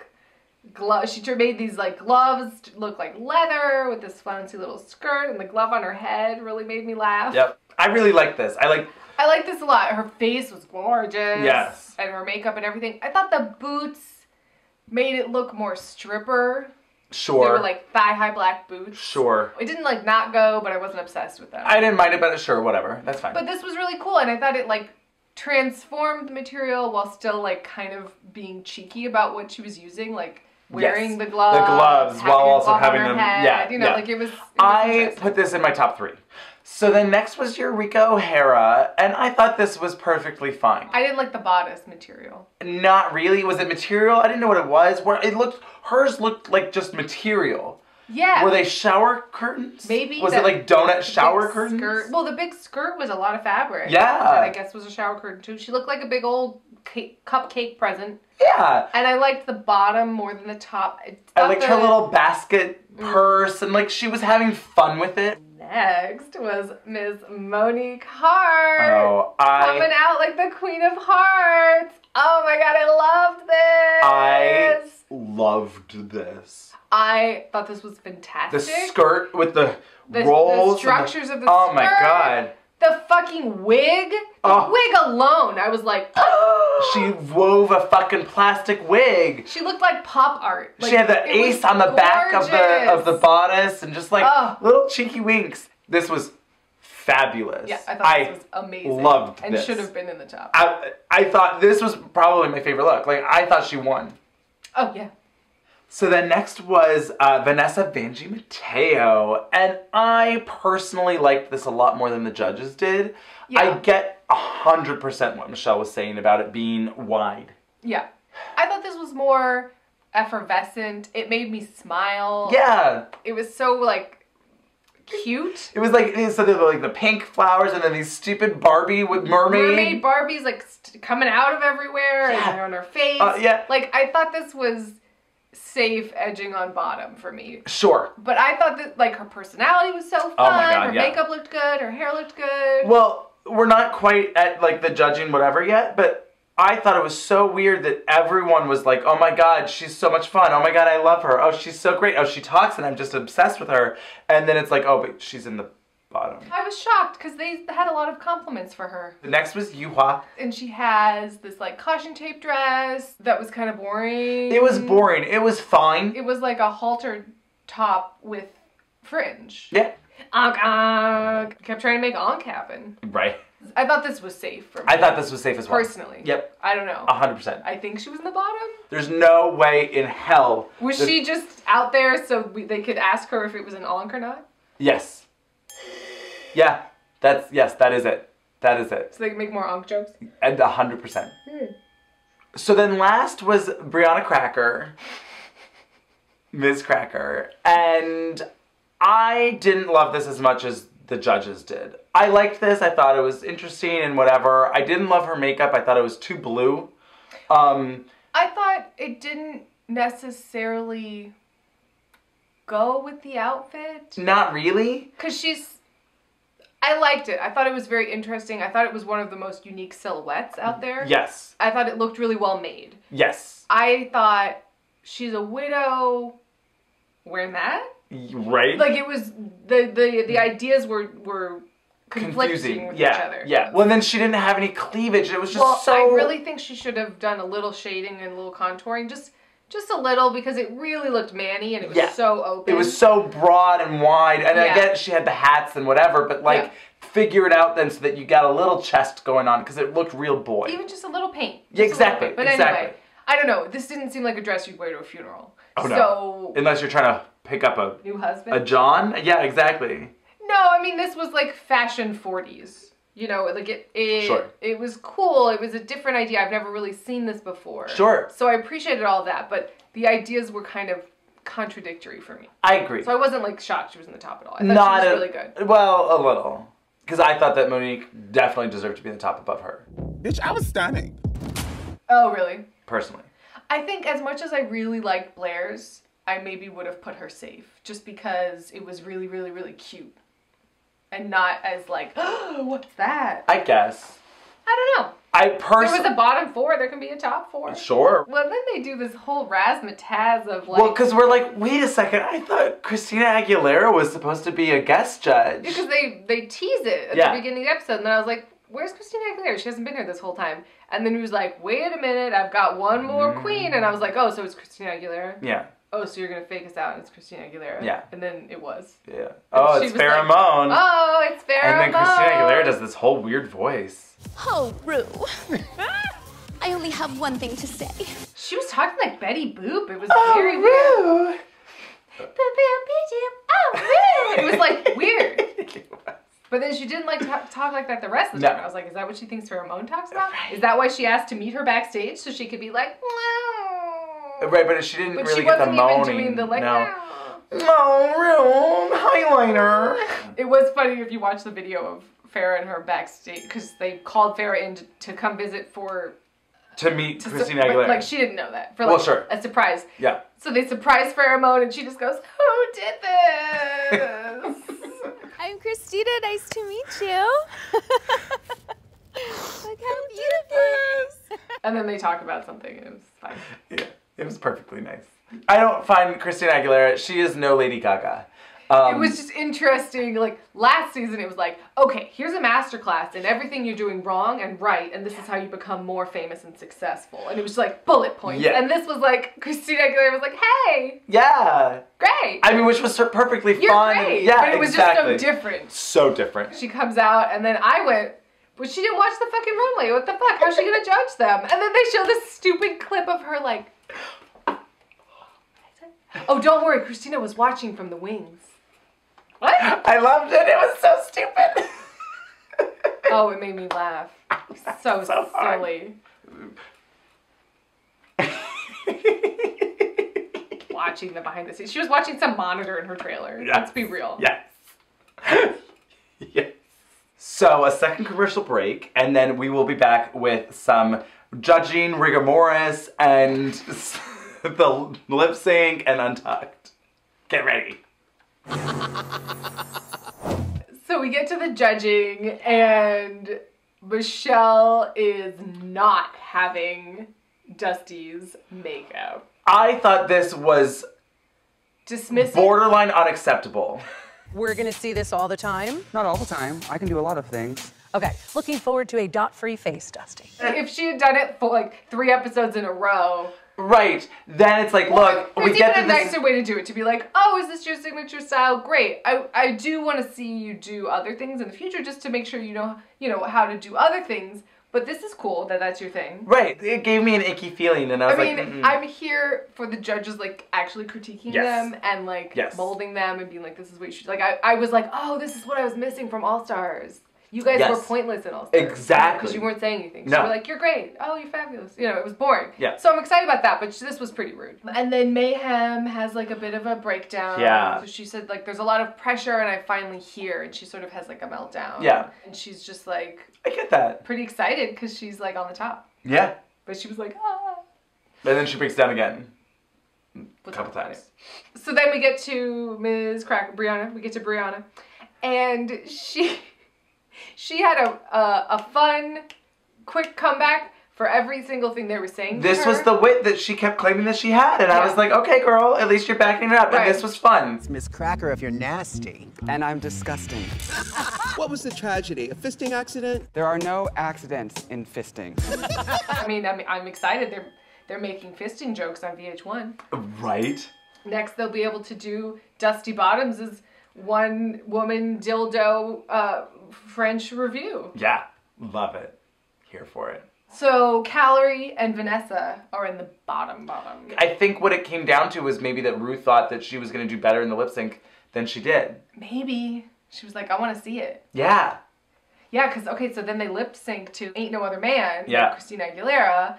S2: glove. She made these like gloves look like leather with this fancy little skirt, and the glove on her head really made me laugh.
S1: Yep. I really like this. I like
S2: I like this a lot. Her face was gorgeous.
S1: Yes.
S2: And her makeup and everything. I thought the boots made it look more stripper.
S1: sure.
S2: They were like thigh high black boots.
S1: sure.
S2: It didn't like not go, but I wasn't obsessed with them.
S1: I didn't mind it, but sure, whatever. That's fine.
S2: But this was really cool, and I thought it like transformed the material while still like kind of being cheeky about what she was using, like wearing
S1: Yes.
S2: the gloves,
S1: The gloves while also having them.
S2: head,
S1: yeah,
S2: you know,
S1: yeah.
S2: like it was. It was
S1: I put this in my top three. So then next was Eureka O'Hara, and I thought this was perfectly fine.
S2: I didn't like the bodice material.
S1: Not really. Was it material? I didn't know what it was. Where it looked, hers looked like just material.
S2: Yeah.
S1: Were they shower curtains?
S2: Maybe.
S1: Was
S2: that-
S1: it like donut shower curtains?
S2: Skirt. Well, the big skirt was a lot of fabric.
S1: Yeah.
S2: That I guess was a shower curtain too. She looked like a big old cake, cupcake present.
S1: Yeah.
S2: And I liked the bottom more than the top.
S1: I liked her little basket
S2: Mm.
S1: purse, and like she was having fun with it.
S2: Next was Miss Monique Heart.
S1: Oh, I-
S2: coming out like the Queen of Hearts. Oh my god, I loved this.
S1: I loved this.
S2: I thought this was fantastic.
S1: The skirt with the,
S2: The- the
S1: rolls. and
S2: structures of the
S1: Oh my god.
S2: The fucking wig. The
S1: Oh.
S2: wig alone. I was like, [gasps]
S1: She wove a fucking plastic wig.
S2: she looked like pop art. Like,
S1: she had the ace on the back of the of the bodice and just like
S2: Oh.
S1: little cheeky winks. This was fabulous.
S2: Yeah, I thought this was amazing.
S1: loved
S2: and
S1: this.
S2: should have been in the top.
S1: I, I thought this was probably my favorite look. Like I thought she won.
S2: Oh yeah.
S1: So then next was uh, Vanessa Vanjie Mateo, and I personally liked this a lot more than the judges did. Yeah. I get hundred percent what Michelle was saying about it being wide.
S2: Yeah. I thought this was more effervescent. It made me smile.
S1: Yeah.
S2: It was so like cute.
S1: It was like so there were like the pink flowers and then these stupid Barbie with mermaid.
S2: Mermaid Barbie's like st- coming out of everywhere and they're on her face.
S1: Uh, yeah.
S2: Like I thought this was safe edging on bottom for me.
S1: Sure.
S2: But I thought that like her personality was so fun.
S1: Oh my God,
S2: her
S1: yeah.
S2: makeup looked good. Her hair looked good.
S1: Well, we're not quite at like the judging whatever yet, but I thought it was so weird that everyone was like, "Oh my god, she's so much fun. Oh my god, I love her. Oh, she's so great. Oh, she talks and I'm just obsessed with her." And then it's like, "Oh, but she's in the bottom."
S2: I was shocked because they had a lot of compliments for her.
S1: The next was Yuhua.
S2: And she has this like caution tape dress that was kind of boring.
S1: It was boring. It was fine.
S2: It was like a halter top with fringe.
S1: Yeah.
S2: Onk onk. Kept trying to make onk happen.
S1: Right.
S2: I thought this was safe for me.
S1: I thought this was safe as well.
S2: Personally.
S1: Yep.
S2: I don't know.
S1: A hundred percent.
S2: I think she was in the bottom.
S1: There's no way in hell.
S2: Was she just out there so we, they could ask her if it was an onk or not?
S1: Yes. Yeah. That's yes. That is it. That is it.
S2: So they could make more onk jokes?
S1: And a hundred percent. So then last was Brianna Cracker, Miz Cracker, and I didn't love this as much as the judges did. I liked this. I thought it was interesting and whatever. I didn't love her makeup. I thought it was too blue. Um,
S2: I thought it didn't necessarily go with the outfit.
S1: not really.
S2: Because she's. I liked it. I thought it was very interesting. I thought it was one of the most unique silhouettes out there.
S1: Yes.
S2: I thought it looked really well made.
S1: Yes.
S2: I thought she's a widow wearing that.
S1: Right.
S2: Like it was the the the ideas were were conflicting with
S1: yeah.
S2: each other.
S1: Yeah. Well, then she didn't have any cleavage. It was just
S2: well,
S1: so.
S2: I really think she should have done a little shading and a little contouring, just just a little, because it really looked manny and it was
S1: Yeah.
S2: so open.
S1: It was so broad and wide, and I
S2: Yeah.
S1: get she had the hats and whatever, but like
S2: Yeah.
S1: figure it out then so that you got a little chest going on because it looked real boy.
S2: even just a little paint.
S1: Yeah, exactly.
S2: But
S1: exactly.
S2: anyway, I don't know. This didn't seem like a dress you'd wear to a funeral.
S1: oh no!
S2: So
S1: Unless you're trying to pick up a
S2: new husband.
S1: a John, yeah, exactly.
S2: No, I mean this was like fashion 40s. You know, like it it,
S1: Sure.
S2: it was cool. It was a different idea. I've never really seen this before.
S1: Sure.
S2: So I appreciated all that, but the ideas were kind of contradictory for me.
S1: I agree.
S2: So I wasn't like shocked she was in the top at all. I thought
S1: Not
S2: she was
S1: a,
S2: really good.
S1: Well, a little, because I thought that Monique definitely deserved to be in the top above her,
S14: Bitch, I was stunning.
S2: Oh, really?
S1: personally.
S2: I think as much as I really liked Blair's, I maybe would have put her safe just because it was really, really, really cute. And not as like, oh, [gasps] what's that?
S1: I guess.
S2: I don't know.
S1: I
S2: There
S1: personally.
S2: was a bottom four, there can be a top four.
S1: Sure.
S2: Well, then they do this whole razzmatazz of like.
S1: well, because we're like, wait a second. I thought Christina Aguilera was supposed to be a guest judge.
S2: Because they they tease it at
S1: Yeah.
S2: the beginning of the episode, and then I was like, "Where's Christina Aguilera? She hasn't been here this whole time." And then he was like, "Wait a minute, I've got one more
S1: Mm.
S2: queen," and I was like, "Oh, so it's Christina Aguilera."
S1: Yeah.
S2: "Oh, so you're gonna fake us out and it's Christina Aguilera?"
S1: Yeah.
S2: And then it was.
S1: Yeah. Oh,
S2: she
S1: it's
S2: was like,
S1: Farrah Moan.
S2: oh, it's Farrah Moan.
S1: and then Christina Aguilera does this whole weird voice.
S20: Oh, Ru. I only have one thing to say.
S2: She was talking like Betty Boop. It was
S1: Oh,
S2: very weird. Oh, It was like weird. [laughs] But then she didn't like to talk like that the rest of the
S1: No.
S2: time. I was like, is that what she thinks Farrah Moan talks about? Is that why she asked to meet her backstage so she could be like,
S1: Right, but she didn't
S2: but
S1: really
S2: she
S1: get the
S2: wasn't even
S1: moaning.
S2: doing the like,
S1: no. Oh, real highlighter.
S2: It was funny if you watch the video of Farrah and her backstage because they called Farrah in to, to come visit for
S1: To meet
S2: to
S1: Christina Aguilera.
S2: Like she didn't know that for
S1: Well,
S2: like
S1: sure.
S2: a surprise.
S1: yeah.
S2: So they surprise Farrah Moan and she just goes, "Who did this?" [laughs]
S20: I'm Christina. Nice to meet you. [laughs] Look how beautiful.
S2: and then they talk about something and it was fine.
S1: Yeah. It was perfectly nice. I don't find Christina Aguilera, she is no Lady Gaga. Um,
S2: it was just interesting. Like last season, it was like, okay, here's a masterclass in everything you're doing wrong and right, and this is how you become more famous and successful. And it was like bullet points.
S1: Yeah.
S2: And this was like Christina Aguilera was like, hey,
S1: Yeah.
S2: great.
S1: I mean, which was perfectly
S2: You're
S1: fun.
S2: great.
S1: Yeah,
S2: but it was
S1: exactly.
S2: just so different.
S1: So different.
S2: She comes out, and then I went, but she didn't watch the fucking runway. What the fuck? How's she gonna judge them? And then they show this stupid clip of her like, oh, don't worry, Christina was watching from the wings. What?
S1: I loved it. It was so stupid. [laughs]
S2: Oh, it made me laugh. [laughs] So,
S1: So
S2: silly. watching the behind the scenes. She was watching some monitor in her trailer.
S1: Yes.
S2: Let's be real.
S1: Yes. [laughs] yes. So, a second commercial break, and then we will be back with some judging rigor mortis and [laughs] the lip sync and untucked. Get ready.
S2: So we get to the judging, and Michelle is not having Dusty's makeup.
S1: I thought this was
S2: Dismissive.
S1: borderline unacceptable.
S21: We're going to see this all the time.
S17: Not all the time. I can do a lot of things.
S21: Okay, looking forward to a dot-free face, Dusty.
S2: If she had done it for like three episodes in a row,
S1: Right. Then it's like, look,
S2: there's
S1: we get
S2: even a nicer way to do it. To be like, oh, is this your signature style? Great. I I do want to see you do other things in the future, just to make sure you know you know how to do other things. But this is cool that that's your thing.
S1: Right. It gave me an icky feeling, and I
S2: I
S1: was
S2: mean,
S1: like, mm-mm.
S2: I'm here for the judges like actually critiquing
S1: Yes.
S2: them and like
S1: Yes.
S2: molding them and being like, this is what you should like. I, I was like, oh, this is what I was missing from All Stars. You guys
S1: Yes.
S2: were pointless in All Stars.
S1: Exactly.
S2: Because you weren't saying anything. So
S1: No.
S2: you were like, you're great. Oh, you're fabulous. You know, it was boring.
S1: Yeah.
S2: So I'm excited about that, but this was pretty rude. And then Mayhem has like a bit of a breakdown.
S1: Yeah.
S2: So she said like, there's a lot of pressure, and I finally hear, and she sort of has like a meltdown.
S1: Yeah.
S2: And she's just like
S1: I get that.
S2: pretty excited because she's like on the top.
S1: Yeah.
S2: But she was like, ah.
S1: And then she breaks down again. A
S2: We'll
S1: couple times.
S2: So then we get to Miz Cracker, Brianna. We get to Brianna, and she she had a a, a fun, quick comeback for every single thing they were saying. to
S1: This
S2: her.
S1: was the wit that she kept claiming that she had, and I was like, okay, girl, at least you're backing it up,
S2: Right.
S1: and this was fun.
S4: Miz Cracker if you're nasty.
S17: And I'm disgusting. [laughs]
S14: What was the tragedy? A fisting accident?
S17: There are no accidents in fisting. [laughs]
S2: I mean, I'm, I'm excited. They're they're making fisting jokes on VH1.
S1: Right?
S2: Next, they'll be able to do Dusty Bottoms' is one woman dildo uh, French review.
S1: Yeah. Love it. Here for it.
S2: So Kalorie and Vanessa are in the bottom bottom.
S1: I think what it came down to was maybe that Ruth thought that she was going to do better in the lip sync than she did.
S2: Maybe she was like, I want to see it.
S1: Yeah.
S2: Yeah, because okay, so then they lip sync to "Ain't No Other Man"
S1: Yeah.
S2: Christina Aguilera,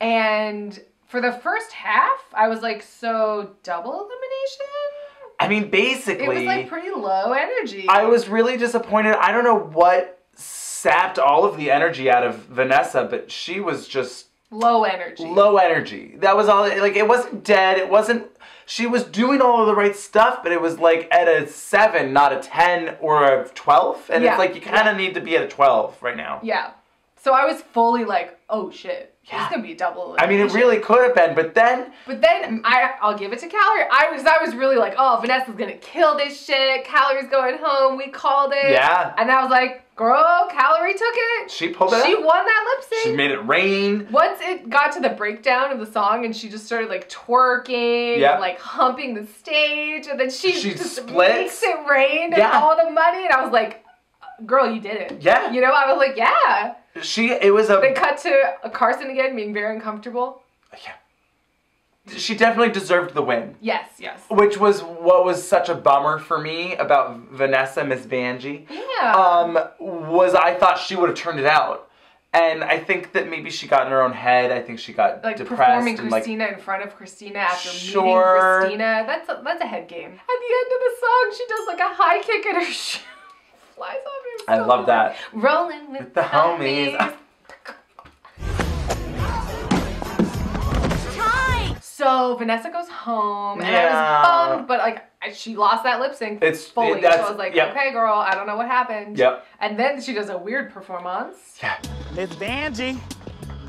S2: and for the first half, I was like, so double elimination.
S1: I mean, basically.
S2: It was like pretty low energy.
S1: I was really disappointed. I don't know what sapped all of the energy out of Vanessa, but she was just
S2: low energy.
S1: low energy. That was all. Like it wasn't dead. It wasn't. She was doing all of the right stuff, but it was like at a seven, not a ten or a twelve. And
S2: Yeah.
S1: it's like you kind of need to be at a twelve right now.
S2: Yeah. So I was fully like, oh shit, it's gonna be a double.
S1: I mean, it really could have been, but then
S2: But then I I'll give it to Kalorie. I was I was really like, oh, Vanessa's gonna kill this shit. Kalorie's going home. We called it.
S1: Yeah.
S2: And I was like, girl, Kalorie took it.
S1: She pulled it
S2: She
S1: out.
S2: won that lip sync.
S1: She made it rain.
S2: Once it got to the breakdown of the song and she just started like twerking
S1: Yeah.
S2: and like humping the stage and then she,
S1: She
S2: just
S1: splits.
S2: makes it rain and
S1: Yeah.
S2: all the money and I was like, uh, girl, you did it.
S1: Yeah.
S2: You know, I was like, yeah.
S1: She it was a
S2: They cut to Carson again being very uncomfortable. Yeah.
S1: she definitely deserved the win.
S2: Yes, yes.
S1: Which was what was such a bummer for me about Vanessa Miss Vanjie.
S2: Yeah.
S1: Um, was I thought she would have turned it out. And I think that maybe she got in her own head. I think she got
S2: like
S1: depressed
S2: performing
S1: and like
S2: Christina in front of Christina after
S1: Sure.
S2: meeting Christina. That's a, that's a head game. At the end of the song, she does like a high kick and her [laughs] shoe flies off her.
S1: I love that.
S2: Rolling with,
S1: The homies.
S2: So Vanessa goes home, and I was bummed, but like she lost that lip sync
S1: It's-
S2: fully.
S1: it-
S2: so I was like,
S1: yep.
S2: okay, girl, I don't know what happened.
S1: Yep.
S2: And then she does a weird performance.
S1: Yeah.
S13: Miss Vanjie.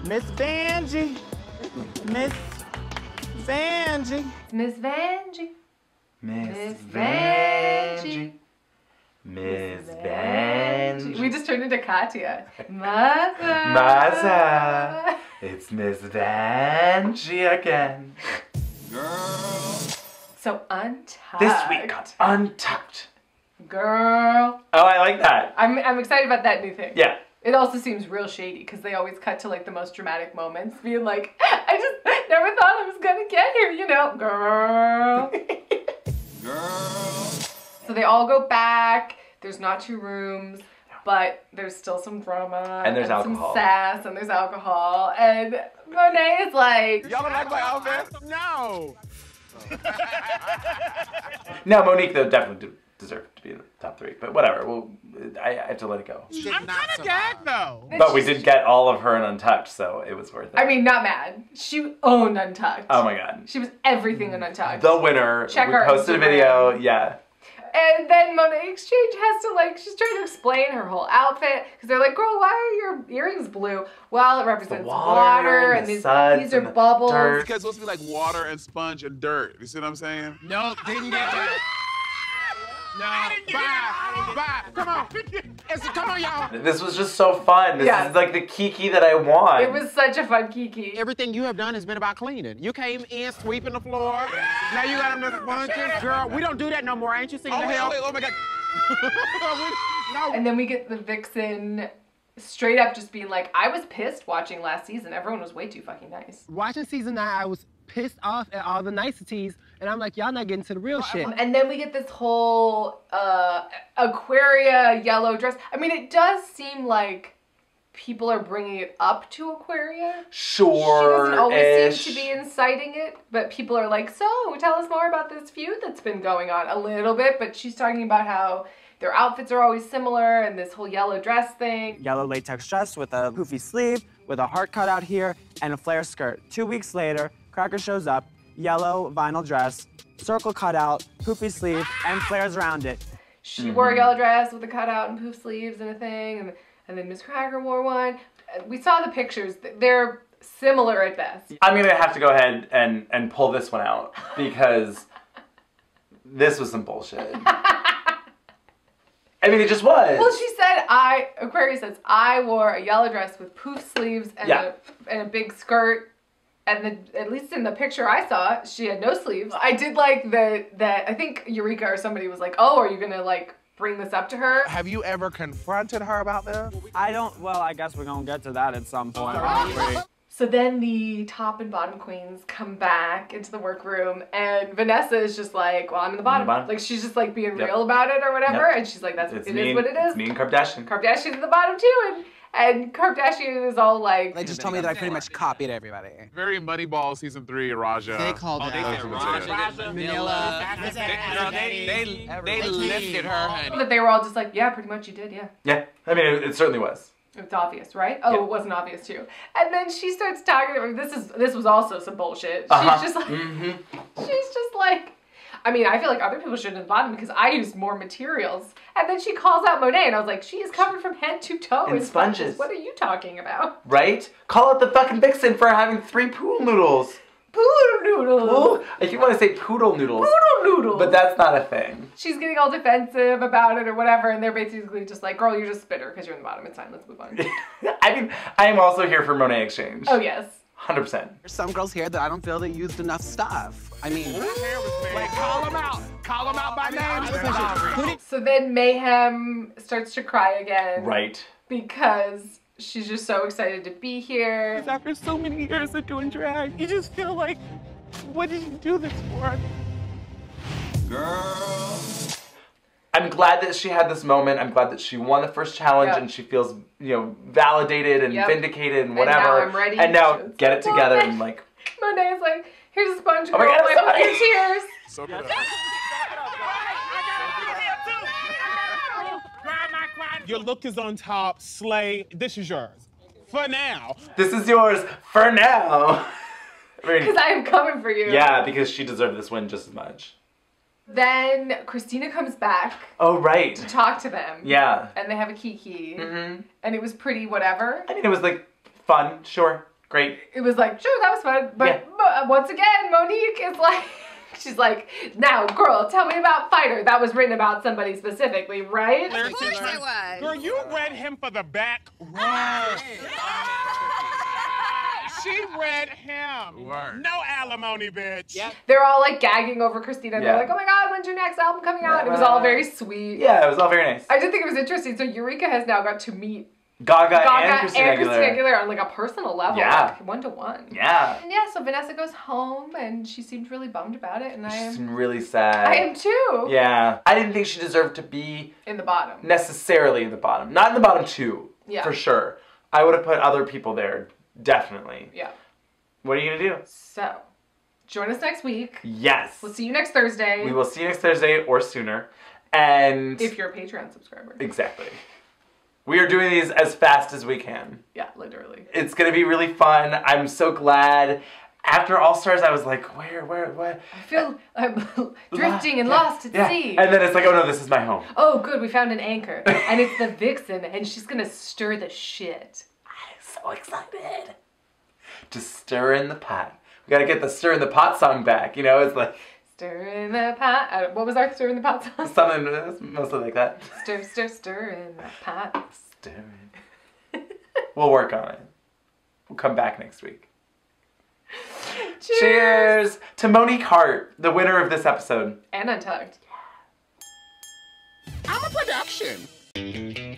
S13: Miss Vanjie. Miss Vanjie.
S2: Miss Vanjie.
S1: Miss
S2: Vanjie.
S1: Miss Vanjie.
S2: We just turned into Katya. [laughs] Mother.
S1: Maza. It's Miss Vanjie again. Girl.
S2: So untucked.
S1: This week got untucked.
S2: Girl.
S1: Oh, I like that.
S2: I'm, I'm excited about that new thing.
S1: Yeah.
S2: It also seems real shady because they always cut to like the most dramatic moments, being like, [laughs] I just never thought I was gonna get here, you know, girl. [laughs] girl. So they all go back. There's not two rooms, but there's still some drama.
S1: And there's
S2: some
S1: alcohol.
S2: sass and there's alcohol. And Monet is like,
S3: Y'all don't like my outfit?
S13: No. [laughs]
S1: No, Monique though definitely de- deserved to be in the top three, but whatever. Well, I, I have to let it go.
S13: I'm kind of gagged though.
S1: But we did get all of her in Untucked, so it was worth it.
S2: I mean, not mad. She owned Untucked.
S1: oh my god,
S2: She was everything in Untucked.
S1: the winner.
S2: Check
S1: we
S2: our
S1: posted a
S2: Instagram.
S1: video. Yeah,
S2: And then Monet X Change has to like, she's trying to explain her whole outfit because they're like, girl, why are your earrings blue? Well, it represents
S3: water
S2: water,
S3: and
S2: and,
S3: the
S2: these, these are
S3: and the
S2: bubbles.
S3: Because it's supposed to be like water and sponge and dirt. You see what I'm saying?
S15: No, didn't get that.
S13: No. Bye. Bye. Come on. [laughs] It's, come on, y'all.
S1: this was just so fun. This
S2: Yeah.
S1: is like the Kiki that I want.
S2: It was such a fun Kiki.
S13: Everything you have done has been about cleaning. You came in sweeping the floor. Now you got them to sponges. Girl, we don't do that no more. Ain't you seen
S3: Oh,
S13: the hell?
S3: oh, oh my god. [laughs]
S13: no.
S2: And then we get the Vixen straight up just being like, I was pissed watching last season. Everyone was way too fucking nice.
S22: Watching season nine, I was pissed off at all the niceties, and I'm like, y'all not getting to the real shit.
S2: Um, And then we get this whole uh, Aquaria yellow dress. I mean, it does seem like people are bringing it up to Aquaria. Sure. She
S1: Sure.
S2: doesn't always seem to be inciting it, but people are like, so tell us more about this feud that's been going on a little bit. But she's talking about how their outfits are always similar and this whole yellow dress thing.
S18: Yellow latex dress with a poofy sleeve, with a heart cut out here, and a flare skirt. Two weeks later, Cracker shows up, yellow vinyl dress, circle cutout, poofy sleeve, and flares around it.
S2: She wore a yellow dress with a cutout and poof sleeves and a thing, and, and then Miz Cracker wore one. We saw the pictures. They're similar at best.
S1: I'm gonna have to go ahead and and pull this one out because this was some bullshit. [laughs] I mean, it just was.
S2: Well, she said I Aquarius says I wore a yellow dress with poof sleeves and
S1: Yeah.
S2: a and a big skirt. And the, at least in the picture I saw, she had no sleeves. I did like that. That I think Eureka or somebody was like, "Oh, are you gonna like bring this up to her?"
S3: Have you ever confronted her about this?
S18: I don't, well, I guess we're gonna get to that at some point.
S2: So then the top and bottom queens come back into the workroom, and Vanessa is just like, "Well, I'm in the bottom."
S1: bottom.
S2: Like she's just like being
S1: Yep.
S2: real about it or whatever,
S1: Yep.
S2: and she's like, "That's
S1: It's
S2: it
S1: me
S2: is what it is."
S1: It's me and Kardashian.
S2: Kardashian's at the bottom too, and and Kardashian is all like,
S11: They just told me that I pretty much copied everybody.
S3: Very Moneyball season three, Raja.
S11: They called
S3: oh,
S11: it
S3: they
S11: out. Raja,
S3: Raja.
S11: Manila.
S15: Girl, they, they, they lifted her, honey.
S2: that they were all just like, "Yeah, pretty much you did, yeah."
S1: Yeah, I mean, it, it certainly was.
S2: It's obvious, right? Oh, it wasn't obvious too. And then she starts talking. This is this was also some bullshit. She's
S1: Uh-huh.
S2: just like,
S1: Mhm.
S2: she's just like. I mean, I feel like other people shouldn't have bottom because I used more materials. And then she calls out Monet, and I was like, she is covered from head to toe
S1: In
S2: sponges.
S1: sponges.
S2: What are you talking about?
S1: Right? Call out the fucking vixen for having three pool noodles.
S2: Poodle noodles.
S1: Ooh, I keep wanting to say poodle noodles.
S2: Poodle noodles.
S1: But that's not a thing.
S2: She's getting all defensive about it or whatever, and they're basically just like, girl, you're just spitter because you're in the bottom. It's fine. Let's move on. [laughs]
S1: I mean, I am also here for Monet X Change.
S2: oh, yes.
S1: 100%.
S11: There's some girls here that I don't feel they used enough stuff. I mean,
S13: Like, call them out. Call them out by name.
S2: So then Mayhem starts to cry again.
S1: Right.
S2: Because she's just so excited to be here.
S13: After so many years of doing drag, you just feel like, what did you do this for?
S1: Girl. I'm glad that she had this moment. I'm glad that she won the first challenge
S2: Yep.
S1: and she feels, you know, validated and
S2: Yep.
S1: vindicated and
S2: And
S1: whatever.
S2: now I'm ready
S1: And now
S2: to-
S1: get it together and like, [laughs]
S2: Monet is like, here's a sponge
S1: Oh
S2: girl,
S1: my God, I'm
S2: wipe away
S1: sorry.
S2: your tears. [laughs]
S3: So
S13: Your look is on top. Slay. This is yours. For now.
S1: this is yours for now. [laughs]
S2: Because I am coming for you.
S1: yeah, because she deserved this win just as much.
S2: Then Christina comes back
S1: Oh, right.
S2: to talk to them.
S1: Yeah.
S2: And they have a kiki.
S1: hmm
S2: And it was pretty whatever.
S1: I mean, it was like fun, sure, great.
S2: It was like, sure, that was fun. But
S1: Yeah.
S2: mo- once again, Monique is like, [laughs] she's like, now, girl, tell me about Fighter. That was written about somebody specifically, right?
S13: Of course it was. Girl, you read him for the back row. [laughs] she read him. No alimony, bitch.
S2: They're all like gagging over Christina.
S1: Yeah.
S2: They're like, oh my God, when's your next album coming out? It was all very sweet.
S1: Yeah, it was all very nice.
S2: I did think it was interesting. So Eureka has now got to meet
S1: Gaga,
S2: Gaga
S1: and Christina Aguilera.
S2: Aguilera on like a personal level,
S1: Yeah.
S2: like one to one.
S1: Yeah.
S2: And yeah, so Vanessa goes home and she seemed really bummed about it, and I
S1: She's
S2: am,
S1: really sad.
S2: I am too.
S1: Yeah. I didn't think she deserved to be
S2: In the bottom.
S1: necessarily in the bottom. Not in the bottom two.
S2: Yeah.
S1: For sure. I would have put other people there, definitely.
S2: Yeah.
S1: What are you gonna do?
S2: So, join us next week.
S1: Yes.
S2: We'll see you next Thursday.
S1: We will see you next Thursday or sooner. And
S2: If you're a Patreon subscriber.
S1: exactly. We are doing these as fast as we can.
S2: Yeah, literally.
S1: It's gonna be really fun. I'm so glad. After All Stars, I was like, where, where, where?
S2: I feel I'm [laughs] drifting and lost at
S1: Yeah.
S2: sea.
S1: And then it's like, oh no, this is my home.
S2: oh, good, we found an anchor. [laughs] and it's the Vixen, and she's gonna stir the shit.
S1: So excited. To stir in the pot. We gotta get the stir in the pot song back. You know, it's like
S2: Stir in the pot. Uh, what was our stir in the pot song? [laughs]
S1: something mostly like that.
S2: Stir, stir, stir in the pot.
S1: Stir in. we'll work on it. We'll come back next week. [laughs]
S2: Cheers.
S1: Cheers to Monique Heart, the winner of this episode.
S2: And untucked.
S13: I'm a production.